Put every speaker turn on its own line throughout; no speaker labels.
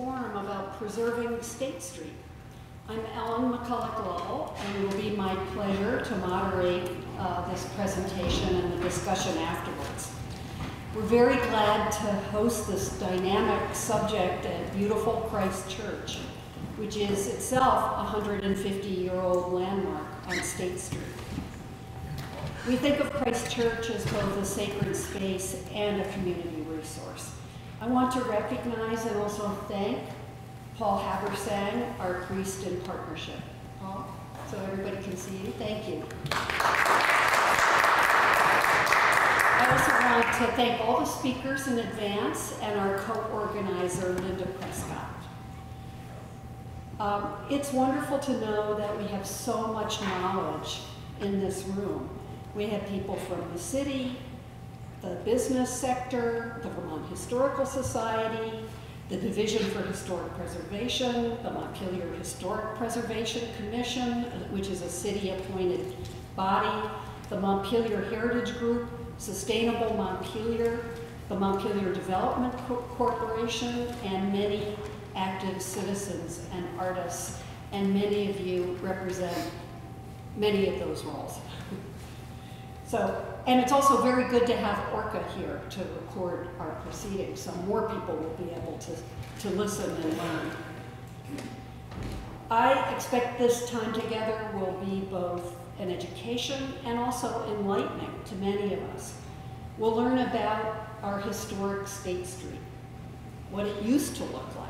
forum about preserving State Street. I'm Ellen McCulloch Lovell, and it will be my pleasure to moderate uh, this presentation and the discussion afterwards. We're very glad to host this dynamic subject at beautiful Christ Church, which is itself a 150-year-old landmark on State Street. We think of Christ Church as both a sacred space and a community. I want to recognize and also thank Paul Habersang, our priest in partnership. Paul, so everybody can see you, thank you. I also want to thank all the speakers in advance and our co-organizer, Linda Prescott. Um, it's wonderful to know that we have so much knowledge in this room. We have people from the city, the business sector, the Vermont Historical Society, the Division for Historic Preservation, the Montpelier Historic Preservation Commission, which is a city-appointed body, the Montpelier Heritage Group, Sustainable Montpelier, the Montpelier Development Corporation, and many active citizens and artists, and many of you represent many of those roles. So, and it's also very good to have Orca here to record our proceedings, so more people will be able to, to listen and learn. I expect this time together will be both an education and also enlightening to many of us. We'll learn about our historic State Street, what it used to look like,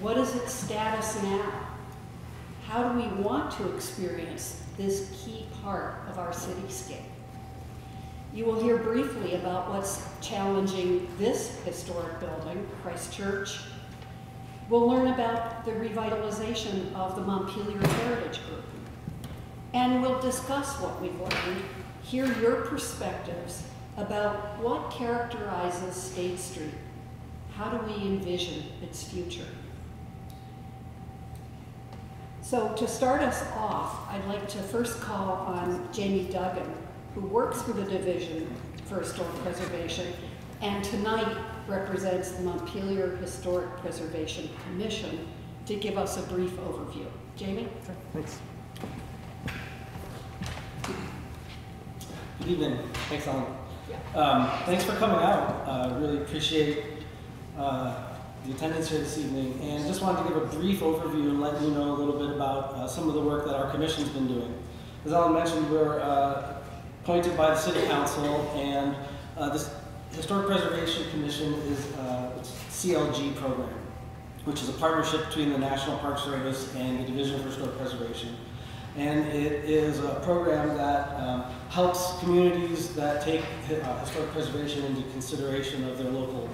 what is its status now, how do we want to experience this key part of our cityscape. You will hear briefly about what's challenging this historic building, Christ Church. We'll learn about the revitalization of the Montpelier Heritage Group. And we'll discuss what we've learned, hear your perspectives about what characterizes State Street. How do we envision its future? So to start us off, I'd like to first call on Jamie Duggan, who works for the Division for Historic Preservation, and tonight represents the Montpelier Historic Preservation Commission to give us a brief overview. Jamie?
Thanks. Good evening. Thanks, Ellen.
Yeah.
Um, thanks for coming out. Uh, really appreciate uh, the attendance here this evening. And just wanted to give a brief overview and let you know a little bit about uh, some of the work that our commission's been doing. As Ellen mentioned, we're uh, appointed by the City Council, and uh, this Historic Preservation Commission is uh, a CLG program, which is a partnership between the National Park Service and the Division for Historic Preservation. And it is a program that um, helps communities that take uh, historic preservation into consideration of their local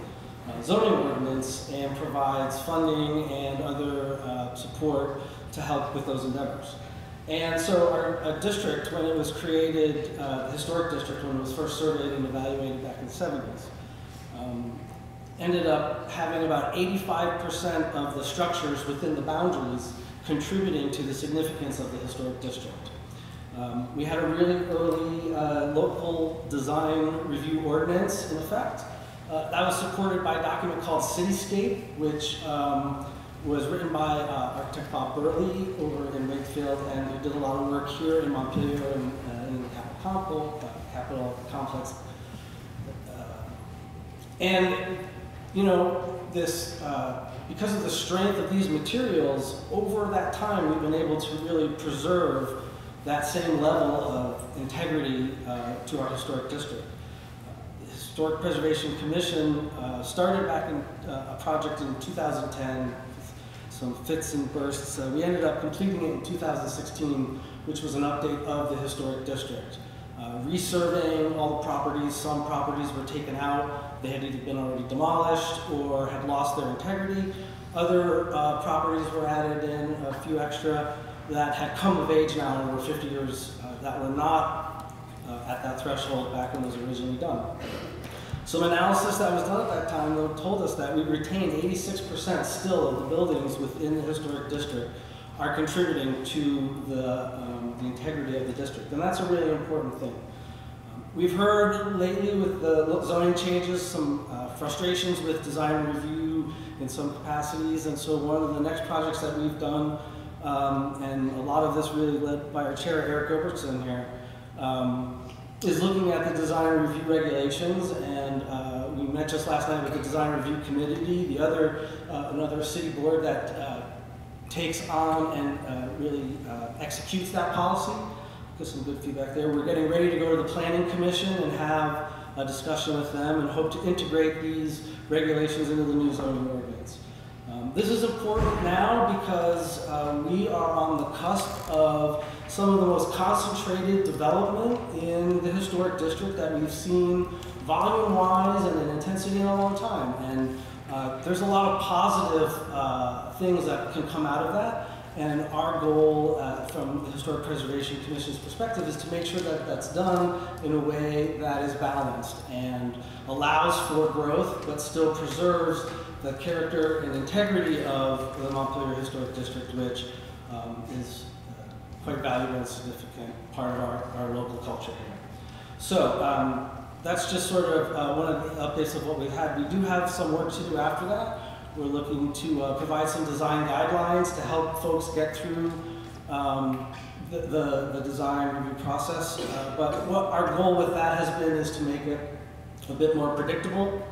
uh, zoning ordinance and provides funding and other uh, support to help with those endeavors. And so our, our district, when it was created, uh, the historic district, when it was first surveyed and evaluated back in the 70s, um, ended up having about 85% of the structures within the boundaries contributing to the significance of the historic district. Um, we had a really early uh, local design review ordinance in effect. Uh, that was supported by a document called Cityscape, which um, was written by uh, architect Bob Burley over in Waitsfield, and who did a lot of work here in Montpelier and uh, in the Capitol, uh, Complex. Uh, and, you know, this, uh, because of the strength of these materials, over that time we've been able to really preserve that same level of integrity uh, to our historic district. The Historic Preservation Commission started back in a project in 2010 some fits and bursts. Uh, we ended up completing it in 2016, which was an update of the historic district. Uh, resurveying all the properties, some properties were taken out, they had either been already demolished or had lost their integrity. Other uh, properties were added in, a few extra, that had come of age now and were 50 years, uh, that were not uh, at that threshold back when it was originally done. Some analysis that was done at that time though, told us that we retained 86% still of the buildings within the historic district are contributing to the, um, the integrity of the district. And that's a really important thing. We've heard lately with the zoning changes some uh, frustrations with design review in some capacities. And so one of the next projects that we've done, um, and a lot of this really led by our chair, Eric Gilbertson here, um, is looking at the design review regulations. And uh, we met just last night with the design review committee, the other, uh, another city board that uh, takes on and uh, really uh, executes that policy. Get some good feedback there. We're getting ready to go to the planning commission and have a discussion with them and hope to integrate these regulations into the new zoning ordinance. Um, this is important now because um, we are on the cusp of some of the most concentrated development in the historic district that we've seen volume-wise and in intensity in a long time. And uh, there's a lot of positive uh, things that can come out of that. And our goal uh, from the Historic Preservation Commission's perspective is to make sure that that's done in a way that is balanced and allows for growth, but still preserves the character and integrity of the Montpelier Historic District, which um, is quite valuable and significant part of our, our local culture here. So um, that's just sort of uh, one of the updates of what we've had. We do have some work to do after that. We're looking to uh, provide some design guidelines to help folks get through um, the, the, the design review process. Uh, but what our goal with that has been is to make it a bit more predictable,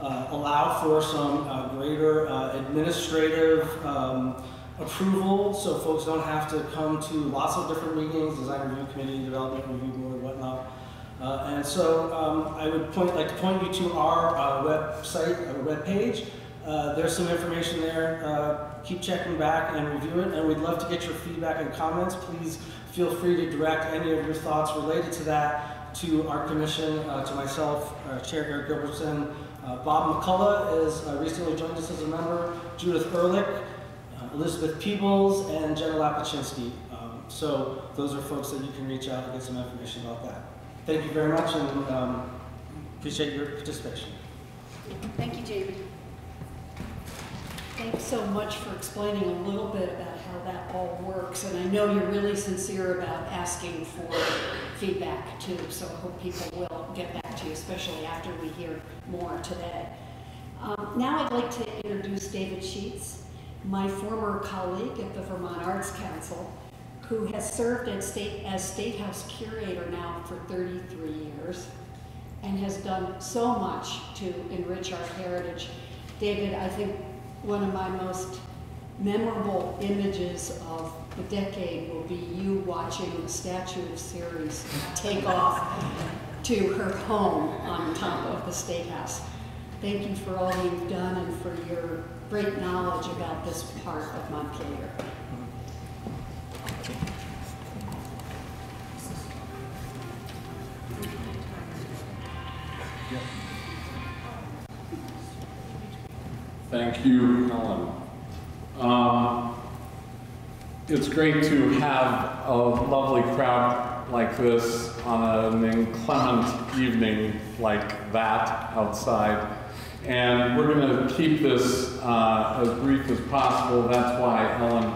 uh, allow for some uh, greater uh, administrative um, approval so folks don't have to come to lots of different meetings, design review committee, development review board, whatnot. Uh, and so um, I would point, like to point you to our uh, website, our webpage. Uh, there's some information there. Uh, keep checking back and review it, and we'd love to get your feedback and comments. Please feel free to direct any of your thoughts related to that to our commission, uh, to myself, uh, Chair Eric Gilbertson. Uh, Bob McCullough uh, recently joined us as a member, Judith Ehrlich, uh, Elizabeth Peebles, and Jenna Lapachinsky. Um, so those are folks that you can reach out and get some information about that. Thank you very much, and um, appreciate your participation.
Thank you, Jamie.
Thanks so much for explaining a little bit about how that all works. And I know you're really sincere about asking for feedback too, so I hope people will get back to you, especially after we hear more today. Um, now I'd like to introduce David Schutz, my former colleague at the Vermont Arts Council, who has served state, as State House curator now for 33 years and has done so much to enrich our heritage. David, I think one of my most memorable images of the decade will be you watching the Statue of Ceres take off to her home on top of the State House. Thank you for all you've done and for your great knowledge about this part of Montpelier.
Thank you, Helen. Um, it's great to have a lovely crowd like this on an inclement evening like that outside. And we're going to keep this uh, as brief as possible. That's why Helen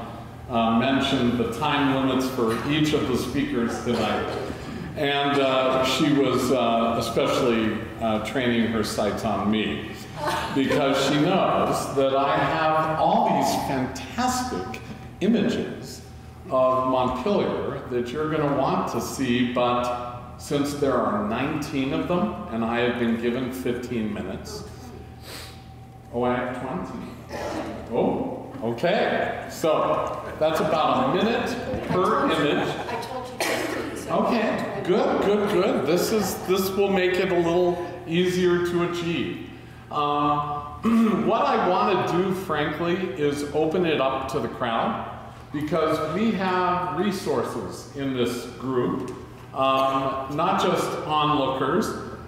uh, mentioned the time limits for each of the speakers tonight. And uh, she was uh, especially uh, training her sights on me because she knows that I have all these fantastic images of Montpelier that you're going to want to see, but since there are 19 of them and I have been given 15 minutes, oh, I have 20. Oh, okay. So that's about a minute per image.
I told you fifteen, so.
Okay, good, good, good. This is this will make it a little easier to achieve. Uh, what I want to do, frankly, is open it up to the crowd because we have resources in this group, um, not just onlookers.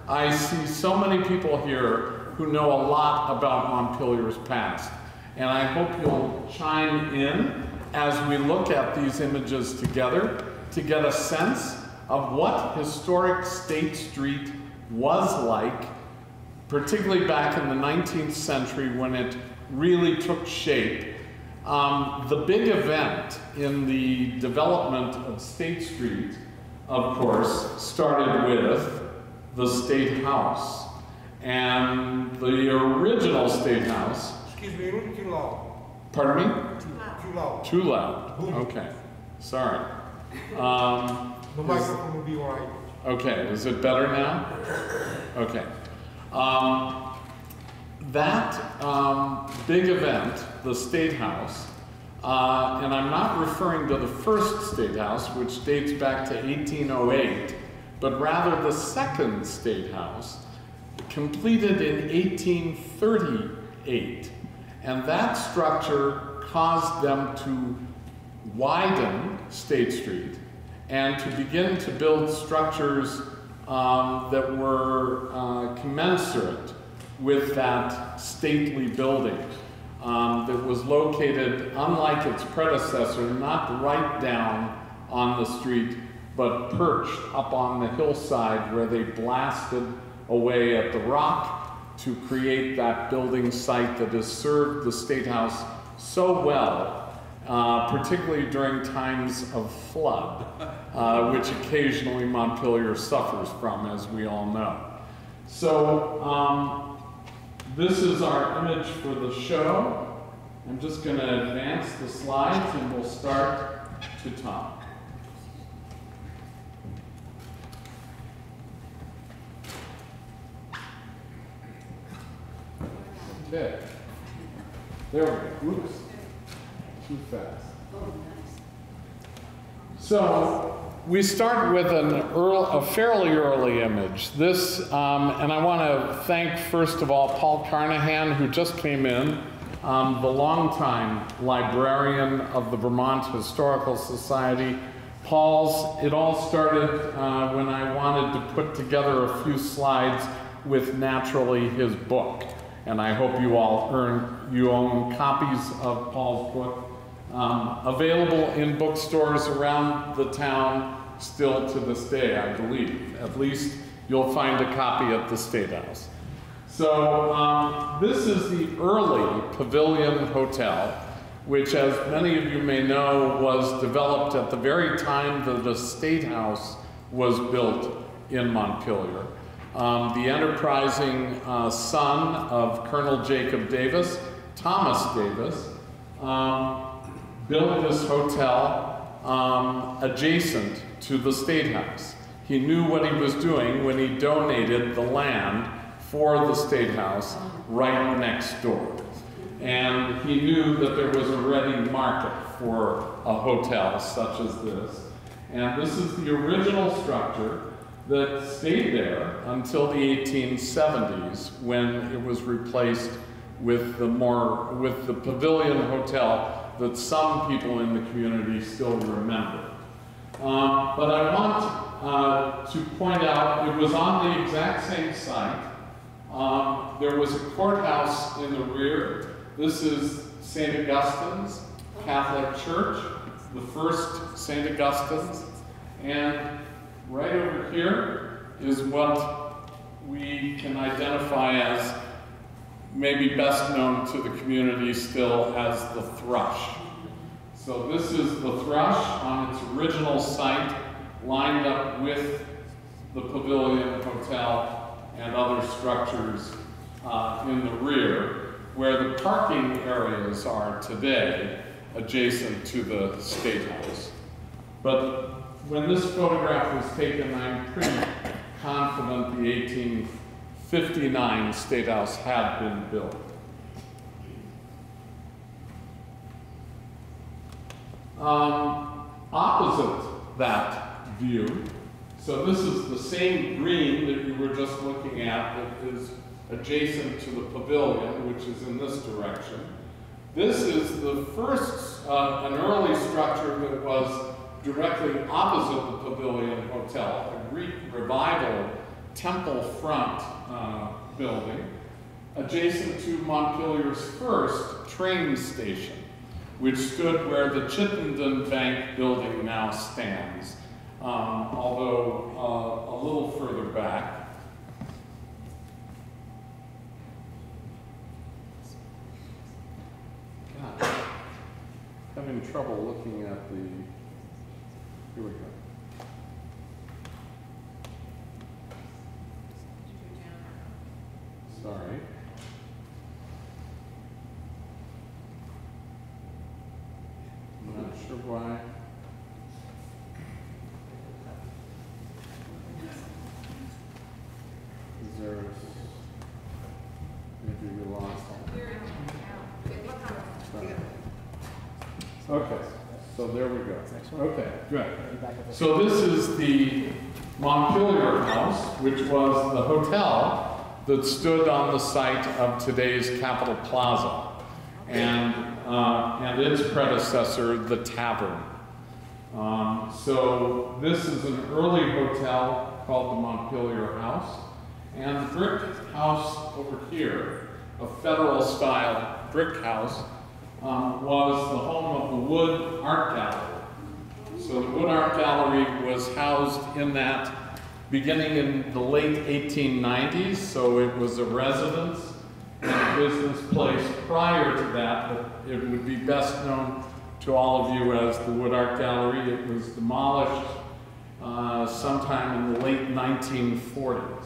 I see so many people here who know a lot about Montpelier's past, and I hope you'll chime in as we look at these images together to get a sense of what historic State Street was like particularly back in the 19th century when it really took shape. Um, the big event in the development of State Street, of course, started with the State House. And the original State House
Excuse me, too loud.
Pardon me?
Too loud.
Too loud. Okay, sorry. Um,
The microphone will be all right.
Okay, is it better now? Okay. Um, that um, big event, the State House, uh, and I'm not referring to the first State House, which dates back to 1808, but rather the second State House, completed in 1838. And that structure caused them to widen State Street and to begin to build structures um, that were uh, commensurate with that stately building um, that was located, unlike its predecessor, not right down on the street, but perched up on the hillside where they blasted away at the rock to create that building site that has served the State House so well, uh, particularly during times of flood, uh, which occasionally Montpelier suffers from, as we all know. So, um, this is our image for the show. I'm just going to advance the slides and we'll start to talk. Okay. There we go. Oops. Too fast. So we start with an earl, a fairly early image. This, um, and I want to thank first of all Paul Carnahan, who just came in, um, the longtime librarian of the Vermont Historical Society. Paul's, it all started uh, when I wanted to put together a few slides with naturally his book. And I hope you all earn, you own copies of Paul's book um, available in bookstores around the town still to this day, I believe. At least you'll find a copy at the State House. So um, this is the early Pavilion Hotel, which, as many of you may know, was developed at the very time that the State House was built in Montpelier. Um, the enterprising uh, son of Colonel Jacob Davis, Thomas Davis, um, built this hotel um, adjacent to the State House. He knew what he was doing when he donated the land for the State House right next door. And he knew that there was a ready market for a hotel such as this. And this is the original structure that stayed there until the 1870s when it was replaced with the more with the Pavilion Hotel that some people in the community still remember. Um, but I want uh, to point out it was on the exact same site. Um, there was a courthouse in the rear. This is St. Augustine's Catholic Church, the first St. Augustine's. And right over here is what we can identify as maybe best known to the community still as the thrush. So this is the thrush on its original site, lined up with the Pavilion Hotel and other structures uh, in the rear, where the parking areas are today, adjacent to the State House. But when this photograph was taken, I'm pretty confident the 1859 State House had been built. Um, opposite that view, so this is the same green that you were just looking at that is adjacent to the pavilion, which is in this direction. This is the first, uh, an early structure that was directly opposite the Pavilion Hotel, a Greek revival temple front uh, building, adjacent to Montpelier's first train station, which stood where the Chittenden Bank building now stands, um, although uh, a little further back. God, having trouble looking at the here we go. Sorry. I'm not sure why. There we go. Okay, good. So this is the Montpelier House, which was the hotel that stood on the site of today's Capitol Plaza, and, uh, and its predecessor, the Tavern. Um, so this is an early hotel called the Montpelier House, and the brick house over here, a federal-style brick house, um, was the home of the Wood Art Gallery. So the Wood Art Gallery was housed in that beginning in the late 1890s, so it was a residence and a business place prior to that, but it would be best known to all of you as the Wood Art Gallery. It was demolished uh, sometime in the late 1940s.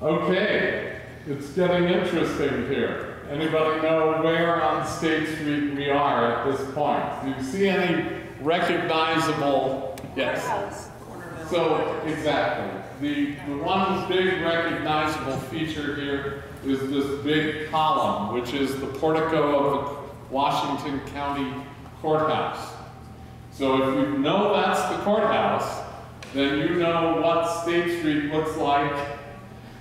Okay, it's getting interesting here. Anybody know where on State Street we are at this point? Do you see any recognizable? Yes. So, exactly. The, the one big recognizable feature here is this big column, which is the portico of the Washington County Courthouse. So if you know that's the courthouse, then you know what State Street looks like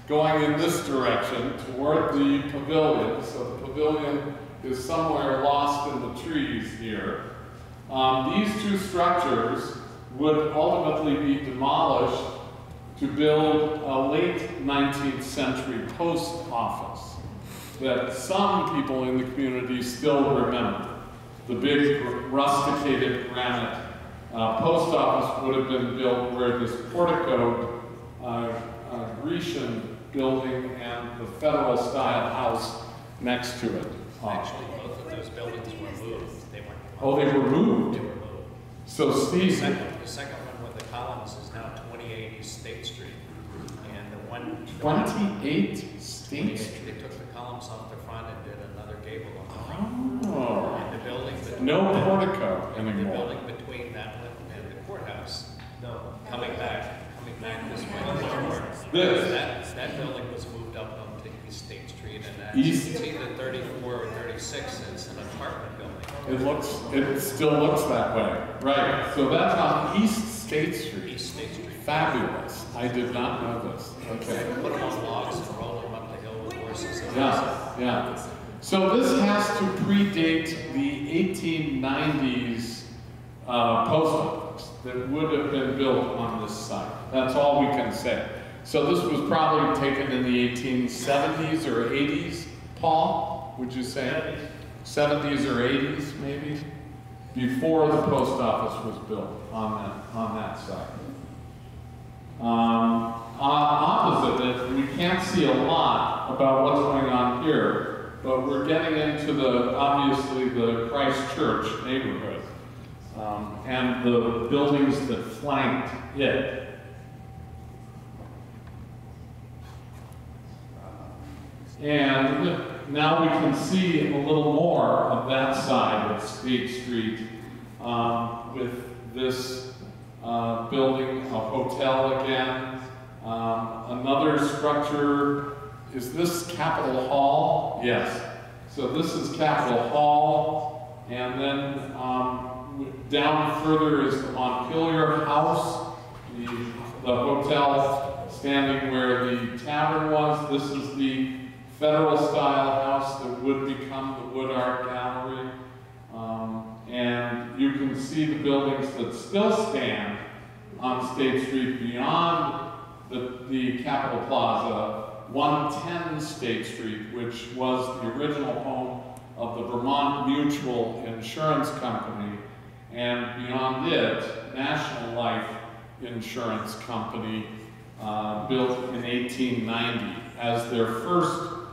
going in this direction toward the pavilion. So the pavilion is somewhere lost in the trees here. Um, these two structures would ultimately be demolished to build a late 19th century post office that some people in the community still remember. The big rusticated granite uh, post office would have been built where this portico uh, uh, Grecian building and the federal style house next to it.
Actually, both of those buildings were moved. They weren't.
Oh, they were moved?
They were moved.
So
The
Steve,
second, the second one with the columns is now 28 East State Street. And the one.
28 State
28,
Street.
They took the columns off the front and did another gable on the front.
Oh,
And the building. bet-
no portico
The
anymore.
building between that one and the courthouse, no, coming back, coming back this way.
This.
That, that building was moved up onto East State Street and that,
East-
it's either 34 or 36 is an apartment building.
It looks, it still looks that way. Right, so that's on East State Street.
East State Street.
Fabulous. I did not know this. Okay.
Put them on logs and roll them up the hill with horses. and
Yeah, yeah. So this has to predate the 1890s uh, post office that would have been built on this site. That's all we can say. So this was probably taken in the 1870s or 80s, Paul, would you say? 70s or 80s, maybe? Before the post office was built on that, on that site. Um, o- opposite it, we can't see a lot about what's going on here, but we're getting into the, obviously, the Christ Church neighborhood. Um, and the buildings that flanked it. And now we can see a little more of that side of State Street um, with this uh, building, a hotel again. Um, another structure, is this Capitol Hall? Yes. So this is Capitol Hall, and then um, down further is the Montpelier House, the, the hotel standing where the tavern was. This is the federal style house that would become the Wood Art Gallery. Um, and you can see the buildings that still stand on State Street beyond the, the Capitol Plaza, 110 State Street, which was the original home of the Vermont Mutual Insurance Company, and beyond it, National Life Insurance Company, uh, built in 1890 as their first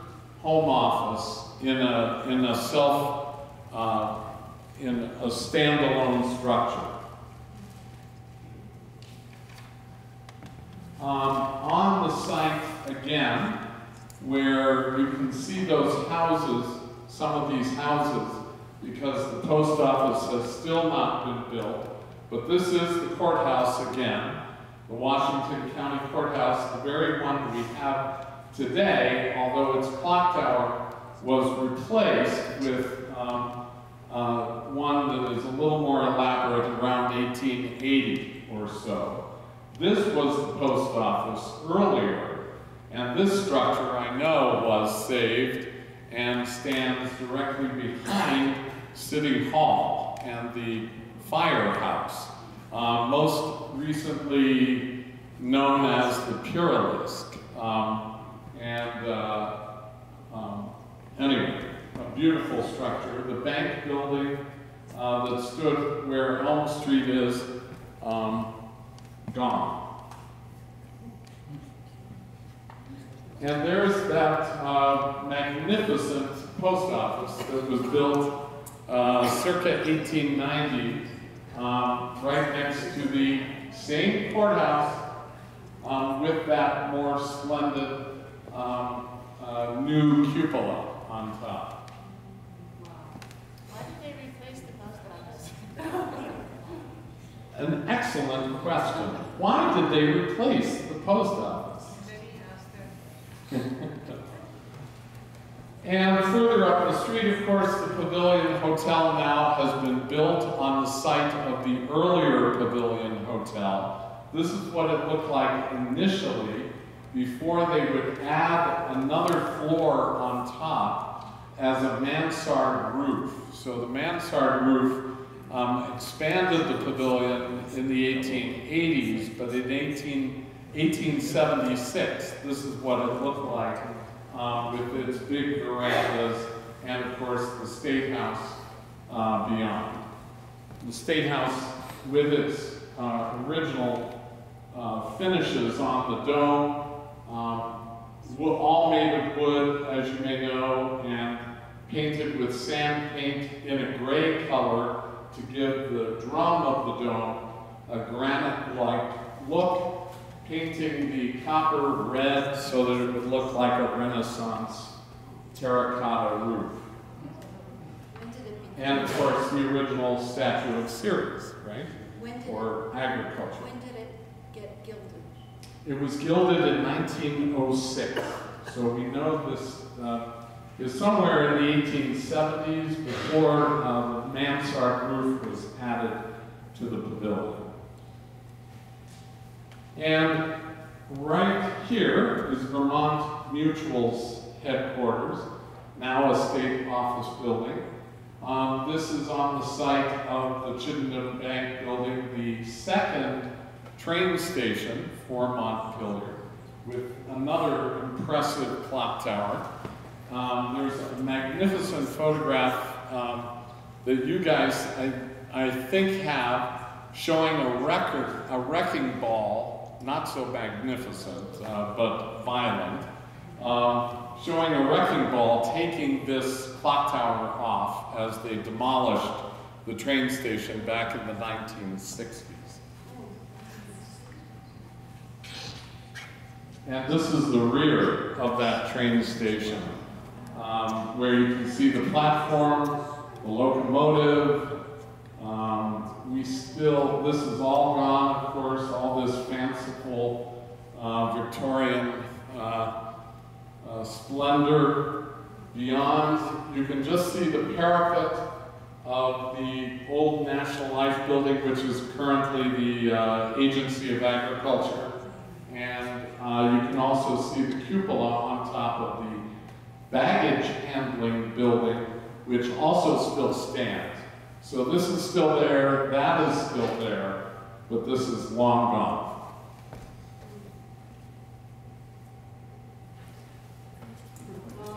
home office in a, in a self, uh, in a standalone structure. Um, on the site again, where you can see those houses, some of these houses, because the post office has still not been built. But this is the courthouse again, the Washington County Courthouse, the very one we have today, although its clock tower was replaced with um, uh, one that is a little more elaborate around 1880 or so. This was the post office earlier, and this structure I know was saved and stands directly behind City Hall and the firehouse, uh, most recently known as the Puralist. Um, and uh, um, anyway, a beautiful structure. The bank building uh, that stood where Elm Street is um, gone. And there's that uh, magnificent post office that was built uh, circa 1890, um, right next to the same courthouse um, with that more splendid um, uh, new cupola on top.
Why did they replace the post office?
An excellent question. Why did they replace the post office? And further up the street, of course, the Pavilion Hotel now has been built on the site of the earlier Pavilion Hotel. This is what it looked like initially before they would add another floor on top as a mansard roof. So the mansard roof um, expanded the pavilion in the 1880s, but in 18, 1876, this is what it looked like um, with its big verandas and, of course, the State House uh, beyond. The State House, with its uh, original uh, finishes on the dome, um, all made of wood, as you may know, and painted with sand paint in a gray color to give the drum of the dome a granite-like look painting the copper red so that it would look like a Renaissance terracotta roof.
When did it be?
And of course, the original statue of Ceres, right?
When did, it-
For agriculture.
when did it get gilded?
It was gilded in 1906, so we know this uh, is somewhere in the 1870s before uh, the mansard roof was added to the pavilion. And right here is Vermont Mutual's headquarters, now a state office building. Um, this is on the site of the Chittenden Bank building, the second train station for Montpelier, with another impressive clock tower. Um, there's a magnificent photograph um, that you guys, I, I think, have showing a record, a wrecking ball, not so magnificent, uh, but violent, um, showing a wrecking ball taking this clock tower off as they demolished the train station back in the 1960s. And this is the rear of that train station, um, where you can see the platform, the locomotive. Um, we still, this is all gone, of course, all this fanciful uh, Victorian uh, uh, splendor. Beyond, you can just see the parapet of the old National Life Building, which is currently the uh, Agency of Agriculture. And uh, you can also see the cupola on top of the baggage handling building, which also still stands. So this is still there, that is still there, but this is long gone.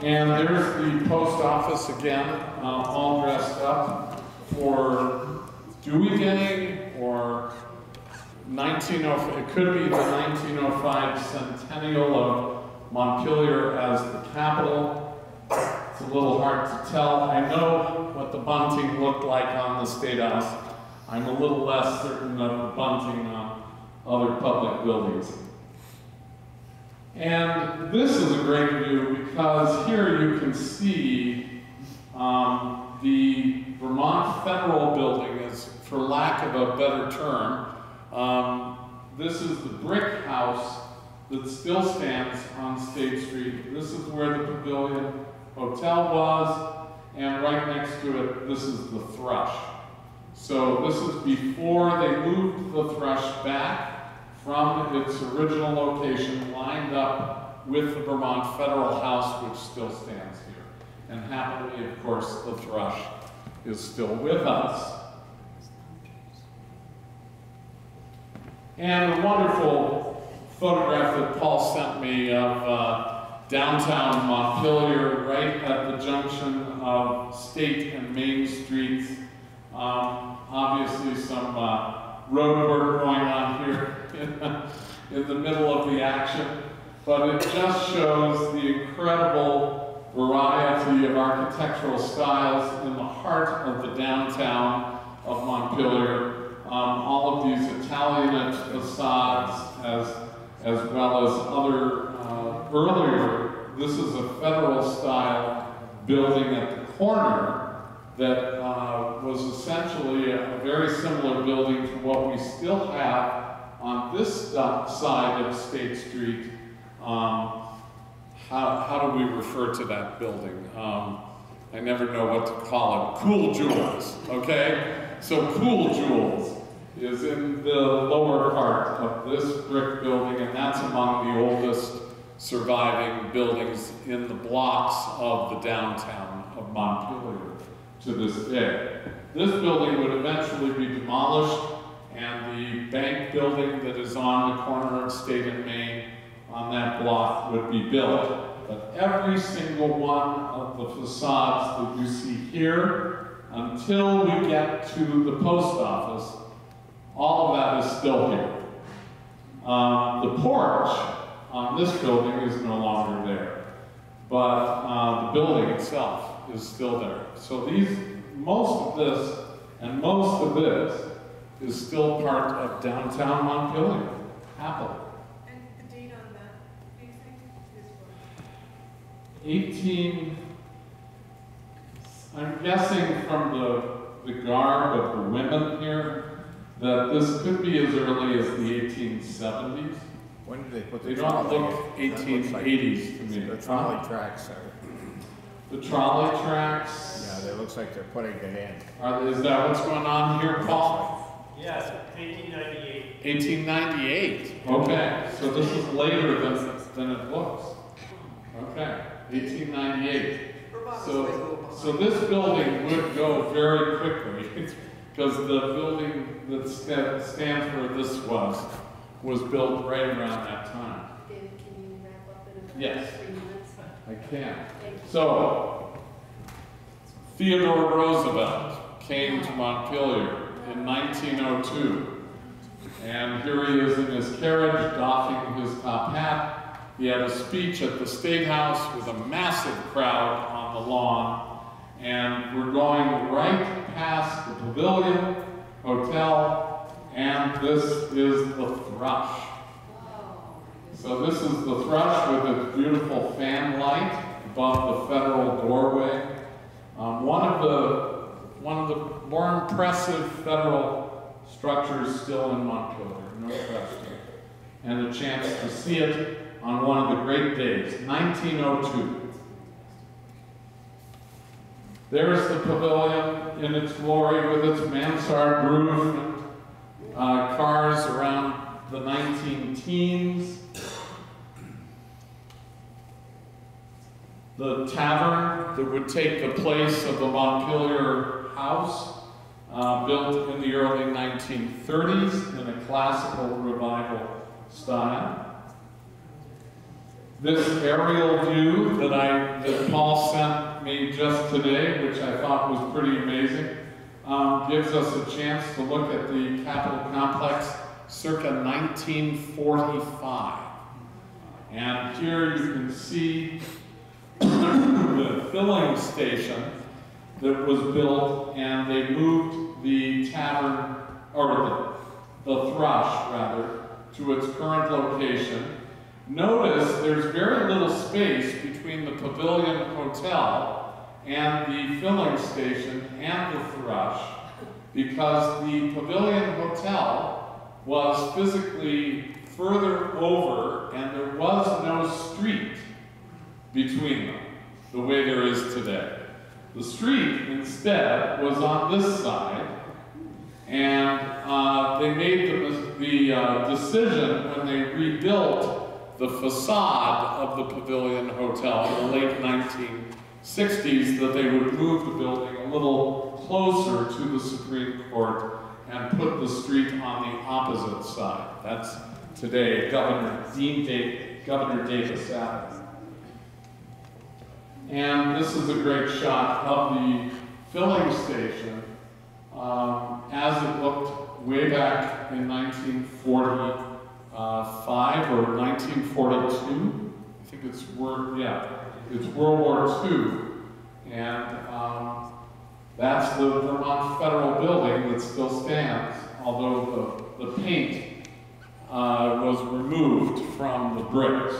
And there's the post office again, uh, all dressed up for Dewey Day or 1905, it could be the 1905 centennial of Montpelier as the capital. It's a little hard to tell. I know what the bunting looked like on the State House. I'm a little less certain of the bunting on other public buildings. And this is a great view because here you can see um, the Vermont Federal Building is, for lack of a better term, um, this is the brick house that still stands on State Street. This is where the Pavilion Hotel was, and right next to it, this is the Thrush. So this is before they moved the Thrush back from its original location, lined up with the Vermont Federal House, which still stands here. And happily, of course, the Thrush is still with us. And a wonderful photograph that Paul sent me of uh, downtown Montpelier, right at the junction of State and Main Streets. Um, obviously, some uh, road work going on here in the, in the middle of the action, but it just shows the incredible variety of architectural styles in the heart of the downtown of Montpelier. Um, all of these Italianate facades, as as well as other uh, earlier. This is a federal style building at the corner that uh, was essentially a, very similar building to what we still have on this side of State Street. Um, how, how do we refer to that building? Um, I never know what to call it. Cool Jewels, okay? So Cool Jewels is in the lower part of this brick building, and that's among the oldest surviving buildings in the blocks of the downtown of Montpelier to this day. This building would eventually be demolished, and the bank building that is on the corner of State and Main on that block would be built. But every single one of the facades that you see here, until we get to the post office, all of that is still here. Um, the porch on this building is no longer there, but uh, the building itself is still there. So these, most of this and most of this is still part of downtown Montpelier, happily.
And the date on that, do you think, is
18, I'm guessing from the, the garb of the women here, that this could be as early as the 1870s.
When did they put the
They don't
trolley
look
in? That looks like-
1880s to me.
The trolley tracks are,
The trolley tracks,
yeah, it looks like they're putting it in.
are, is that what's going on here, Paul?
Yes, eighteen ninety-eight.
1898, okay, so this is later than, than it looks. Okay, 1898. So, so this building would go very quickly, because the building that sta- stands where this was, was built right around that time.
David, can you wrap up in about
Yes.
three minutes?
I can.
Thank you.
So, Theodore Roosevelt came to Montpelier in 1902. And here he is in his carriage, doffing his top hat. He had a speech at the State House with a massive crowd on the lawn. And we're going right past the Pavilion Hotel, and this is the Thrush. So this is the Thrush with its beautiful fan light above the federal doorway. Um, one of the one of the more impressive federal structures still in Montpelier, no question. And a chance to see it on one of the great days, 1902. There's the pavilion in its glory with its mansard roof and uh, cars around the 19 teens. The tavern that would take the place of the Montpelier House, uh, built in the early 1930s in a classical revival style. This aerial view that I that Paul sent me just today, which I thought was pretty amazing, um, gives us a chance to look at the Capitol complex circa 1945. And here you can see the filling station that was built, and they moved the tavern, or the, the thrush rather, to its current location. Notice there's very little space between the Pavilion Hotel and the filling station and the Thrush because the Pavilion Hotel was physically further over and there was no street between them the way there is today. The street instead was on this side and uh, they made the, the uh, decision when they rebuilt the facade of the Pavilion Hotel in the late 1960s that they would move the building a little closer to the Supreme Court and put the street on the opposite side. That's today Governor Dean da- Governor Davis Avenue. And this is a great shot of the filling station um, as it looked way back in 1945 or 1942. I think it's World, yeah, it's World War II. And um, that's the Vermont Federal Building that still stands, although the, the paint uh, was removed from the bricks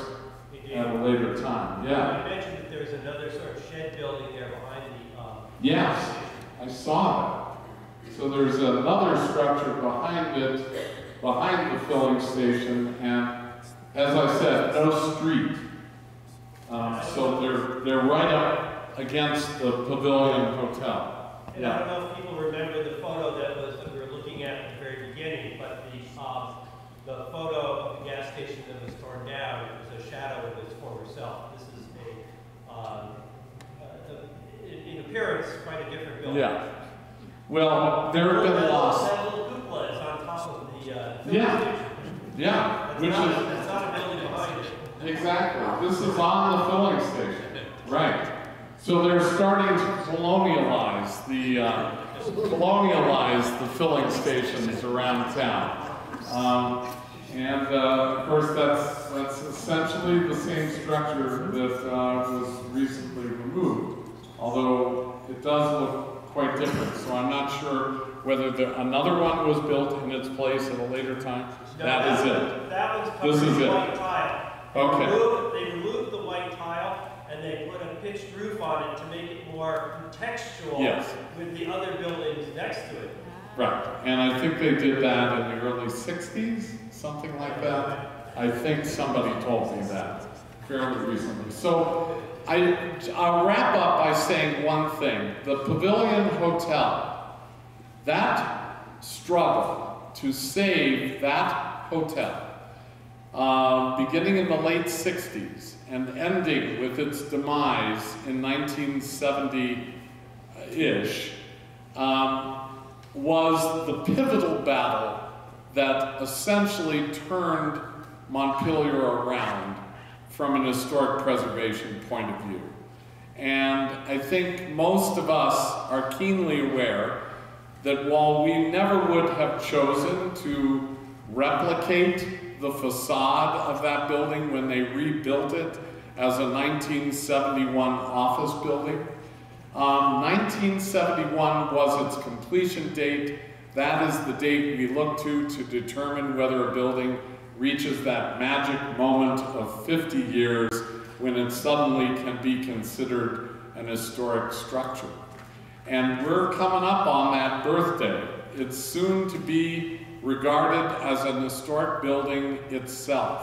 at a later time. Yeah.
You mentioned that there was another sort of shed building there behind the, um.
Yes, I saw that. So there's another structure behind it, behind the filling station, and as I said, no street. Um, so they're, they're right up against the Pavilion Hotel.
And I don't know if people remember the photo that was, that we were looking at at the very beginning, but the, um, the photo of the gas station that was torn down, it was a shadow of its former self. This is a, um, uh, in, in appearance, quite a different building.
Yeah. Well, there have been
That little-
lots.
That little cupola is on top of the, uh, filling
Yeah. Yeah, which is. Exactly. This is on the filling station. Right. So they're starting to colonialize the, uh, colonialize the filling stations around town. Um, and, uh, of course, that's, that's essentially the same structure that, uh, was recently removed. Although it does look quite different, so I'm not sure whether the, another one was built in its place at a later time.
No,
That is
one-
it.
That one's
This is
in
it.
white tile. They
Okay.
removed- They removed the white tile and they put a pitched roof on it to make it more contextual
Yes.
with the other buildings next to it.
Right, and I think they did that in the early sixties, something like that. I think somebody told me that fairly recently. So I, I'll wrap up by saying one thing. The Pavilion Hotel, that struggle to save that hotel, uh, beginning in the late 60s and ending with its demise in 1970-ish, um, was the pivotal battle that essentially turned Montpelier around from an historic preservation point of view. And I think most of us are keenly aware that while we never would have chosen to replicate the facade of that building when they rebuilt it as a 1971 office building, um, 1971 was its completion date. That is the date we look to to determine whether a building reaches that magic moment of 50 years when it suddenly can be considered an historic structure. And we're coming up on that birthday. It's soon to be regarded as an historic building itself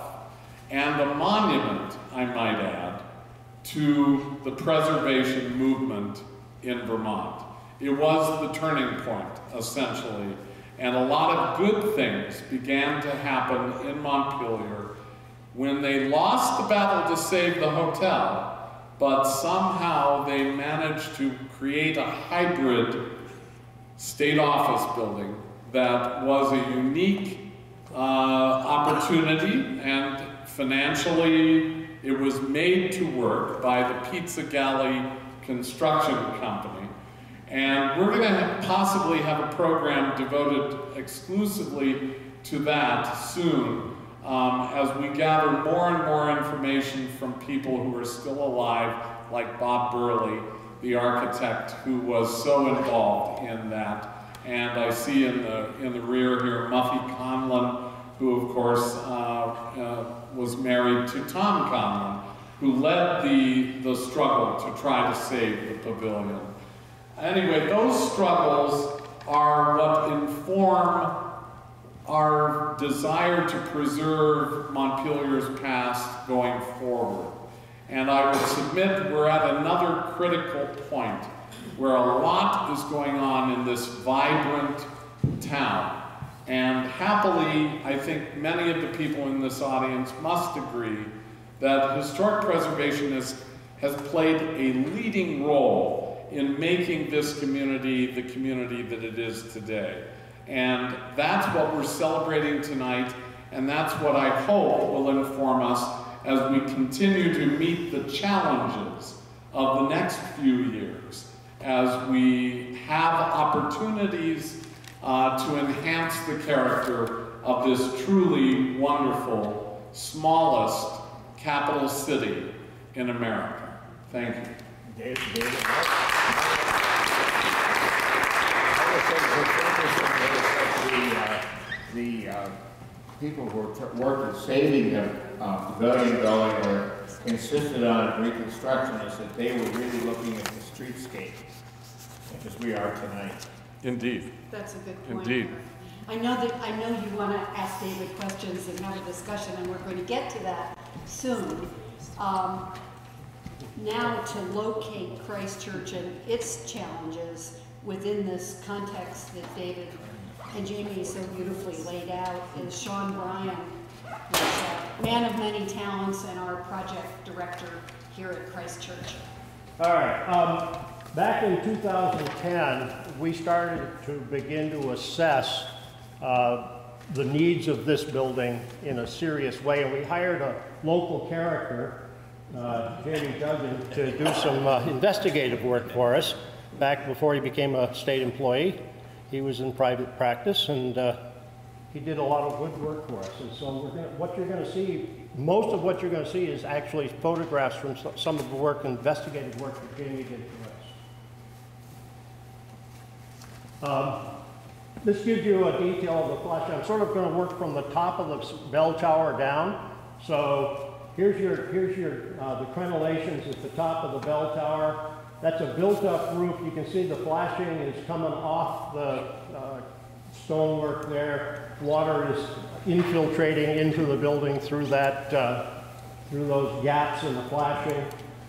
and a monument, I might add, to the preservation movement in Vermont. It was the turning point, essentially, and a lot of good things began to happen in Montpelier when they lost the battle to save the hotel, but somehow they managed to create a hybrid state office building that was a unique uh, opportunity and financially it was made to work by the Pizzagalli Construction Company. And we're going to possibly have a program devoted exclusively to that soon um, as we gather more and more information from people who are still alive, like Bob Burley, the architect who was so involved in that. And I see in the, in the rear here Muffy Conlon, who of course uh, uh, was married to Tom Conlon, who led the, the struggle to try to save the pavilion. Anyway, those struggles are what inform our desire to preserve Montpelier's past going forward. And I would submit we're at another critical point where a lot is going on in this vibrant town. And happily, I think many of the people in this audience must agree that historic preservation has, has played a leading role in making this community the community that it is today. And that's what we're celebrating tonight, and that's what I hope will inform us as we continue to meet the challenges of the next few years, as we have opportunities uh, to enhance the character of this truly wonderful, smallest capital city in America. Thank you.
The famous thing is that the, uh, the, uh, people who were t- worked at saving the, uh, pavilion building or insisted on reconstruction is that they were really looking at the streetscape, as we are tonight.
Indeed.
That's a good point.
Indeed.
I know that, I know you want to ask David questions and have a discussion, and we're going to get to that soon. Um, Now to locate Christchurch and its challenges within this context that David and Jamie is so beautifully laid out is Sean Bryan, man of many talents and our project director here at Christchurch.
All right, um, back in 2010, we started to begin to assess, uh, the needs of this building in a serious way, and we hired a local character, uh, Jamie Duggan, to do some uh, investigative work for us, back before he became a state employee. He was in private practice, and, uh, he did a lot of good work for us, and so gonna, what you're gonna see, most of what you're gonna see is actually photographs from some of the work, investigative work that Jamie did for us. Um, This gives you a detail of the flash. I'm sort of gonna work from the top of the bell tower down. So here's your, here's your, uh, the crenellations at the top of the bell tower. That's a built-up roof. You can see the flashing is coming off the, uh, stonework there. Water is infiltrating into the building through that, uh, through those gaps in the flashing.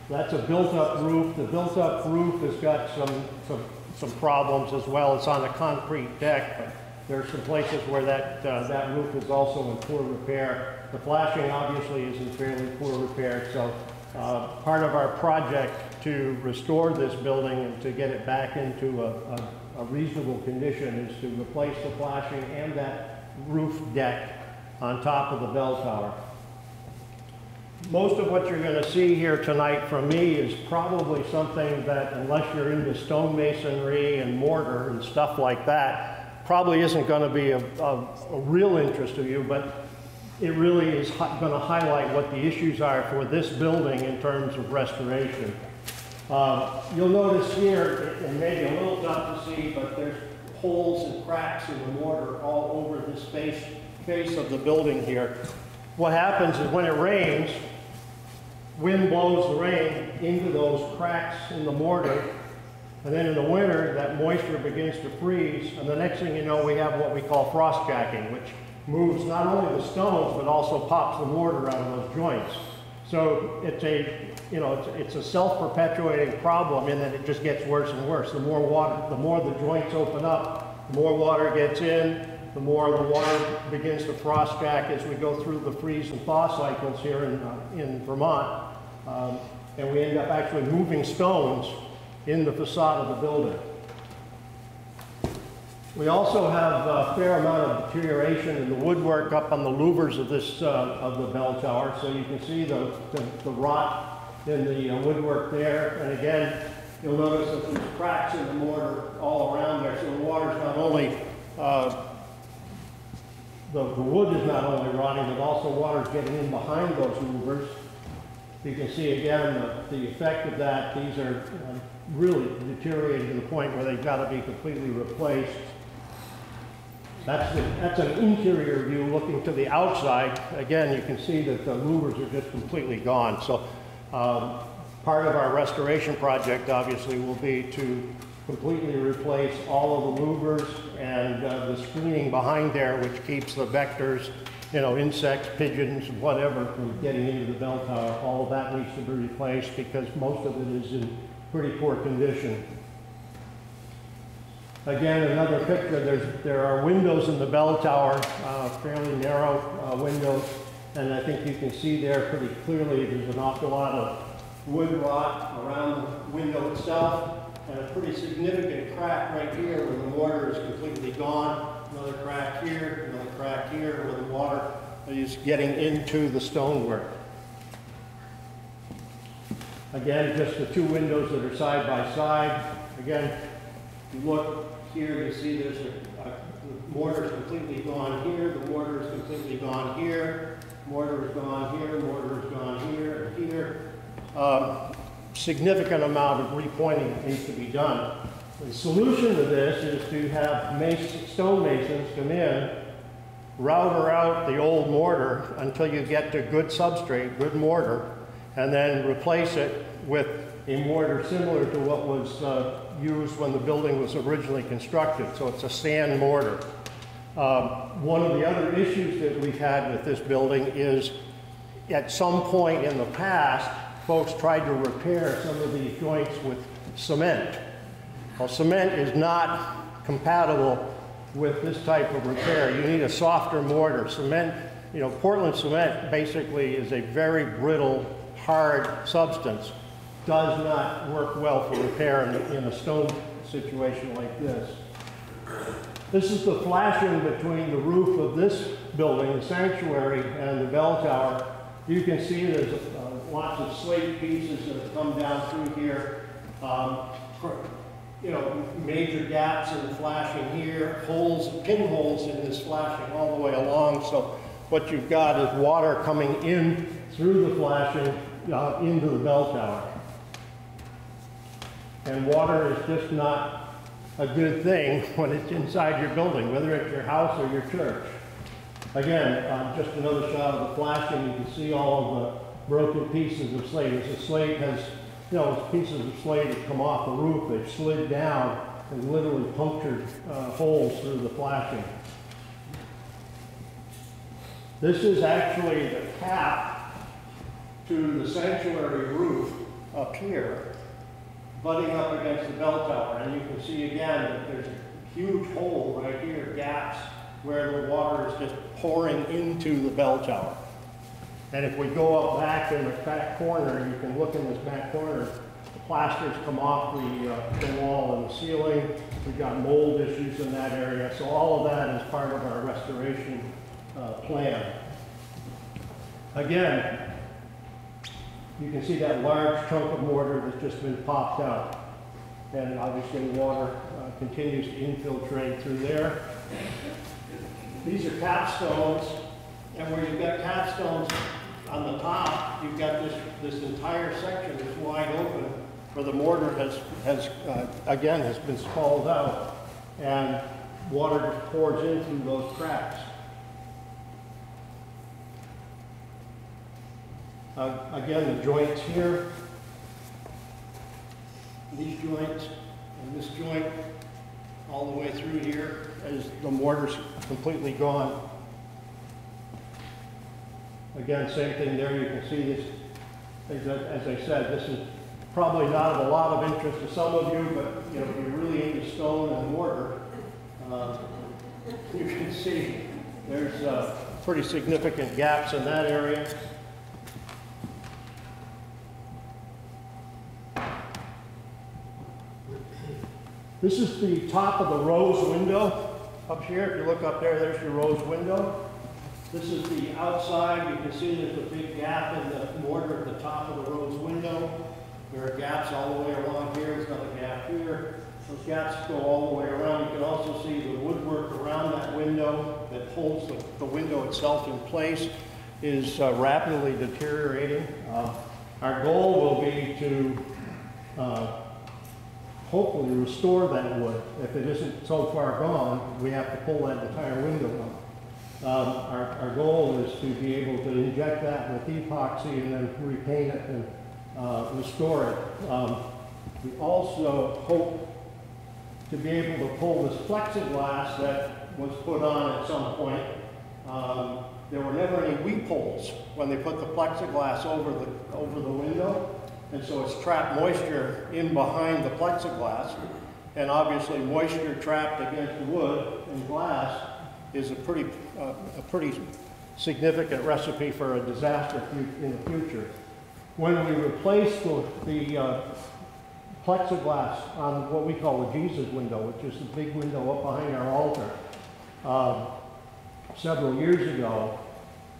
That's a built-up roof. The built-up roof has got some, some, some problems as well. It's on a concrete deck, but there are some places where that, uh, that roof is also in poor repair. The flashing obviously is in fairly poor repair, so, uh, part of our project to restore this building and to get it back into a, a, a reasonable condition is to replace the flashing and that roof deck on top of the bell tower. Most of what you're going to see here tonight from me is probably something that, unless you're into stonemasonry and mortar and stuff like that, probably isn't going to be of, of a real interest to you, but it really is going to highlight what the issues are for this building in terms of restoration. Uh, You'll notice here, it may be a little tough to see, but there's holes and cracks in the mortar all over this face, face of the building here. What happens is when it rains, wind blows the rain into those cracks in the mortar, and then in the winter, that moisture begins to freeze, and the next thing you know, we have what we call frost jacking, which moves not only the stones, but also pops the mortar out of those joints. So it's a, you know, it's, it's a self-perpetuating problem in that it just gets worse and worse. The more water, the more the joints open up, the more water gets in, the more the water begins to frost jack as we go through the freeze and thaw cycles here in, uh, in Vermont. Um, and we end up actually moving stones in the facade of the building. We also have a fair amount of deterioration in the woodwork up on the louvers of this, uh, of the bell tower. So you can see the, the, the rot in the uh, woodwork there. And again, you'll notice that there's cracks in the mortar all around there. So the water's not only, uh, the, the wood is not only rotting, but also water's getting in behind those louvers. You can see again the, the effect of that. These are uh, really deteriorating to the point where they've got to be completely replaced. That's, the- that's an interior view looking to the outside. Again, you can see that the louvers are just completely gone. So um, part of our restoration project, obviously, will be to completely replace all of the louvers and uh, the screening behind there, which keeps the vectors, you know, insects, pigeons, whatever, from getting into the bell tower. All of that needs to be replaced because most of it is in pretty poor condition. Again, another picture, there's, there are windows in the bell tower, uh, fairly narrow uh, windows, and I think you can see there pretty clearly, there's an awful lot of wood rot around the window itself, and a pretty significant crack right here where the mortar is completely gone, another crack here, another crack here where the water is getting into the stonework. Again, just the two windows that are side by side. Again, you look here, you see there's a, a the mortar is completely gone here, the mortar is completely gone here, mortar is gone here, mortar is gone here, and here. Um, significant amount of repointing needs to be done. The solution to this is to have stone masons come in, router out the old mortar until you get to good substrate, good mortar, and then replace it with a mortar similar to what was uh, used when the building was originally constructed. So it's a sand mortar. Um, one of the other issues that we've had with this building is at some point in the past, folks tried to repair some of these joints with cement. Well, cement is not compatible with this type of repair. You need a softer mortar. Cement, you know, Portland cement basically is a very brittle, hard substance. Does not work well for repair in, in a stone situation like this. This is the flashing between the roof of this building, the sanctuary, and the bell tower. You can see there's uh, lots of slate pieces that have come down through here. Um, you know, major gaps in the flashing here, holes, pinholes in this flashing all the way along. So what you've got is water coming in through the flashing uh, into the bell tower. And water is just not a good thing when it's inside your building, whether it's your house or your church. Again, um, just another shot of the flashing. You can see all of the broken pieces of slate. As the slate has, you know, pieces of slate have come off the roof, they've slid down and literally punctured uh, holes through the flashing. This is actually the cap to the sanctuary roof up here, butting up against the bell tower. And you can see again that there's a huge hole right here, gaps, where the water is just pouring into the bell tower. And if we go up back in the back corner, you can look in this back corner, the plasters come off the, uh, the wall and the ceiling. We've got mold issues in that area. So all of that is part of our restoration uh, plan. Again, you can see that large chunk of mortar that's just been popped out. And obviously water uh, continues to infiltrate through there. These are capstones, and where you've got capstones on the top, you've got this, this entire section that's wide open where the mortar has, has uh, again, has been spalled out and water pours in through those cracks. Uh, again, the joints here, these joints, and this joint, all the way through here, as the mortar's completely gone. Again, same thing there, you can see this, as I- as I said, this is probably not of a lot of interest to some of you, but, you know, if you're really into stone and mortar, uh, you can see there's uh, pretty significant gaps in that area. This is the top of the rose window up here. If you look up there, there's your rose window. This is the outside. You can see there's a big gap in the mortar at the top of the rose window. There are gaps all the way along here. There's another gap here. Those gaps go all the way around. You can also see the woodwork around that window that holds the, the window itself in place is uh, rapidly deteriorating. Uh, our goal will be to uh, hopefully restore that wood. If it isn't so far gone, we have to pull that entire window up. Um, our, our goal is to be able to inject that with epoxy and then repaint it and, uh, restore it. Um, we also hope to be able to pull this plexiglass that was put on at some point. Um, there were never any weep holes when they put the plexiglass over the, over the window. And so it's trapped moisture in behind the plexiglass. And obviously moisture trapped against wood and glass is a pretty, uh, a pretty significant recipe for a disaster in the future. When we replaced the, the uh, plexiglass on what we call the Jesus window, which is the big window up behind our altar, um, several years ago,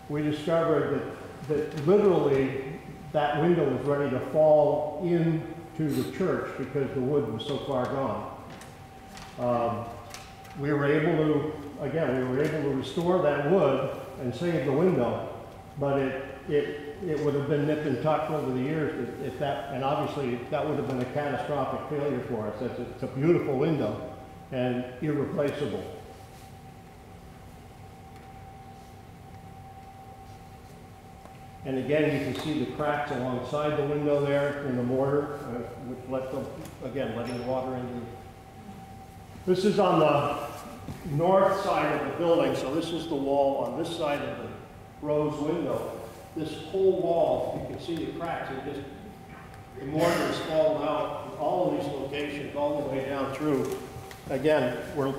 we discovered that, that literally that window was ready to fall into the church because the wood was so far gone. Um, we were able to, again, we were able to restore that wood and save the window, but it, it, it would have been nipped and tucked over the years if, if that, and obviously that would have been a catastrophic failure for us. It's it's a beautiful window and irreplaceable. And again, you can see the cracks alongside the window there in the mortar, uh, which let the, again, letting water into. This is on the north side of the building, so this is the wall on this side of the rose window. This whole wall, you can see the cracks, it just, the mortar has fallen out in all of these locations, all the way down through. Again, we're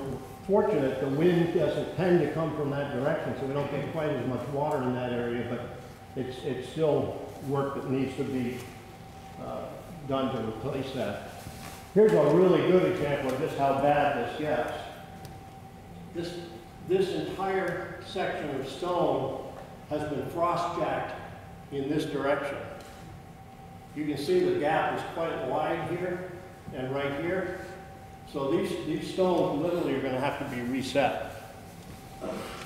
fortunate, the wind doesn't tend to come from that direction, so we don't get quite as much water in that area, but it's, it's still work that needs to be uh, done to replace that. Here's a really good example of just how bad this gets. This, this entire section of stone has been frost-jacked in this direction. You can see the gap is quite wide here and right here. So these, these stones literally are gonna have to be reset.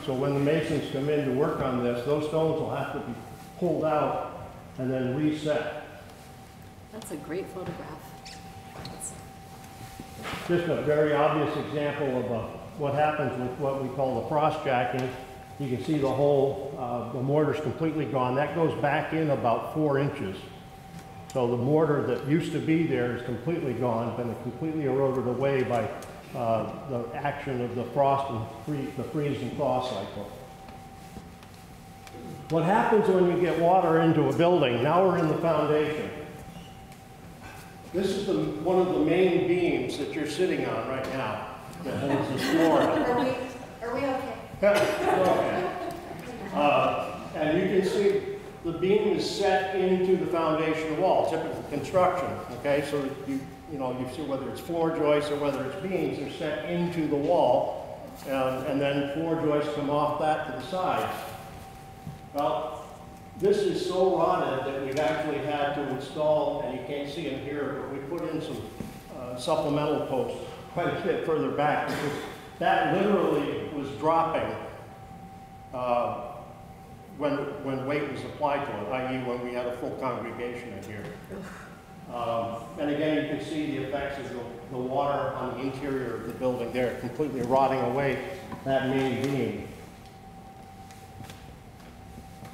So when the masons come in to work on this, those stones will have to be pulled out and then reset.
That's a great photograph. That's-
Just a very obvious example of uh, what happens with what we call the frost jacking. You can see the whole, uh, the mortar's completely gone. That goes back in about four inches. So the mortar that used to be there is completely gone, been completely eroded away by uh, the action of the frost and free, the freeze and thaw cycle. What happens when you get water into a building? Now we're in the foundation. This is the, one of the main beams that you're sitting on right now that holds the floor.
Are we, are we okay?
Okay. Uh, And you can see the beam is set into the foundation wall, typical construction, okay? So you, you know, you see whether it's floor joists or whether it's beams, they're set into the wall. And, and then floor joists come off that to the sides. Well, this is so rotted that we've actually had to install, and you can't see them here, but we put in some uh, supplemental posts quite a bit further back because that literally was dropping uh, when, when weight was applied to it, i.e. when we had a full congregation in here. Um, And again, you can see the effects of the, the water on the interior of the building there, completely rotting away that main beam.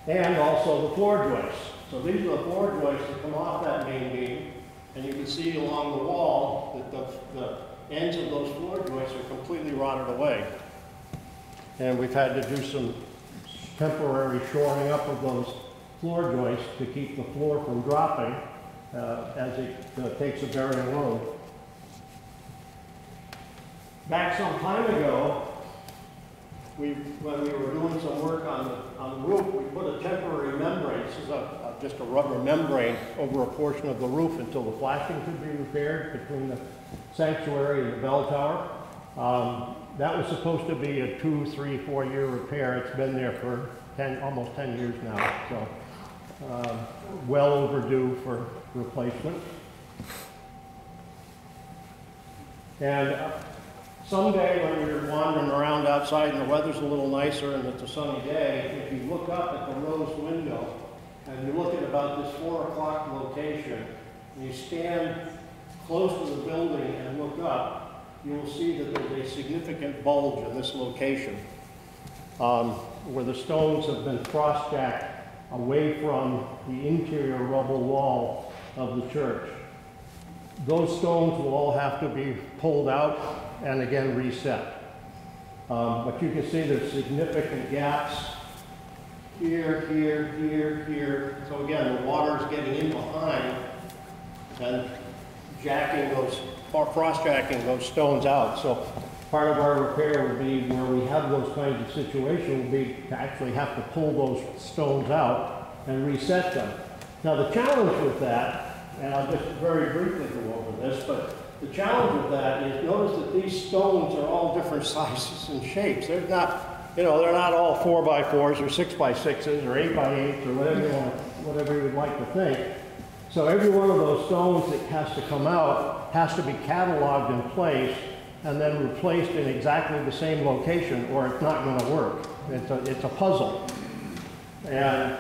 And also the floor joists. So these are the floor joists that come off that main beam, and you can see along the wall that the, the ends of those floor joists are completely rotted away. And we've had to do some temporary shoring up of those floor joists to keep the floor from dropping uh, as it uh, takes a bearing load. Back some time ago, we, when we were doing some work on the, on the roof, we put a temporary membrane, this is a, a- just a rubber membrane over a portion of the roof until the flashing could be repaired between the sanctuary and the bell tower. Um, that was supposed to be a two, three, four-year repair. It's been there for ten, almost ten years now, so, um, well overdue for replacement. And uh, someday when you're wandering around outside and the weather's a little nicer and it's a sunny day, if you look up at the rose window and you look at about this four o'clock location, and you stand close to the building and look up, you will see that there's a significant bulge in this location, um, where the stones have been frost-jacked away from the interior rubble wall of the church. Those stones will all have to be pulled out and again reset. Um, But you can see there's significant gaps here, here, here, here. So again, the water is getting in behind and jacking those, or frost-jacking those stones out. So part of our repair would be where we have those kinds of situations, would be to actually have to pull those stones out and reset them. Now, the challenge with that, and I'll just very briefly go over this, but the challenge of that is notice that these stones are all different sizes and shapes. They're not, you know, they're not all four by fours or six by sixes or eight by eights or whatever you want, whatever you would like to think. So every one of those stones that has to come out has to be cataloged in place and then replaced in exactly the same location or it's not going to work. It's a, it's a puzzle. And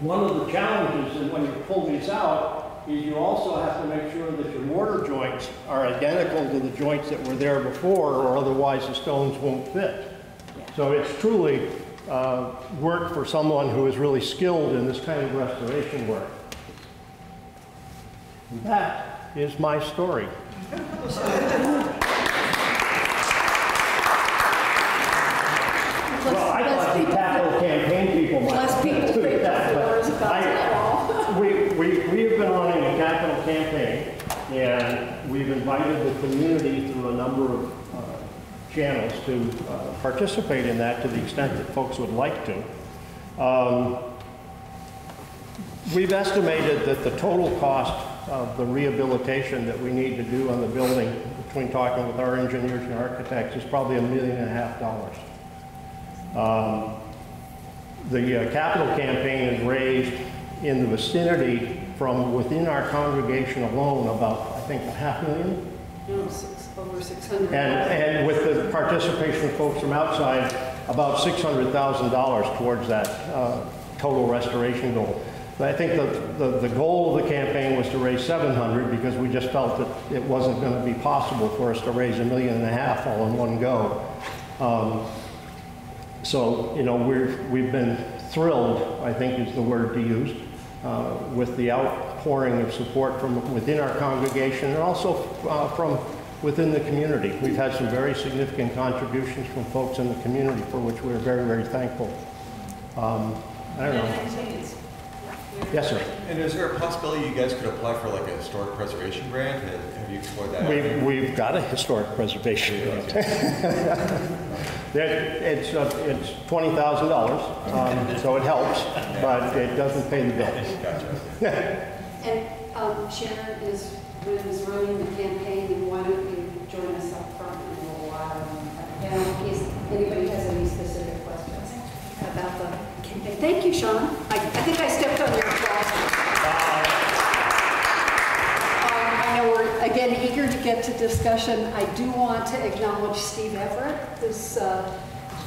one of the challenges is when you pull these out is you also have to make sure that your mortar joints are identical to the joints that were there before or otherwise the stones won't fit. So it's truly uh, work for someone who is really skilled in this kind of restoration work. And that is my story. Well, I'd like to tackle campaign people. might
Less people
do
think
that,
the
but
words about
I-
it all.
We, we, we have been running a capital campaign, and we've invited the community through a number of uh, channels to uh, participate in that to the extent that folks would like to. Um, We've estimated that the total cost of the rehabilitation that we need to do on the building, between talking with our engineers and architects, is probably a million and a half dollars. Um, The uh, capital campaign has raised in the vicinity from within our congregation alone about, think, a half million.
No, six, over 600.
And, and with the participation of folks from outside, about $600,000 towards that uh, total restoration goal. But I think the, the, the goal of the campaign was to raise 700 because we just felt that it wasn't going to be possible for us to raise a million and a half all in one go. Um, so, you know, we're, we've been thrilled, I think is the word to use, uh, with the outpouring of support from within our congregation and also uh, from within the community. We've had some very significant contributions from folks in the community for which we're very, very thankful. Um, I don't know. Yes, sir.
And is there a possibility you guys could apply for like a historic preservation grant? Have you explored that?
We've, we've got a historic preservation grant. It- It's, uh, it's $20,000, um, so it helps, but it doesn't pay the bills.
Gotcha.
And um, Sharon is, is running the campaign, and why don't you join us up front in a little while? And in case anybody has any specific questions about the campaign. Thank you, Sean. I, I think I stepped on your applause. Um, I know we're, again, eager to get to discussion. I do want to acknowledge Steve Everett, who's uh,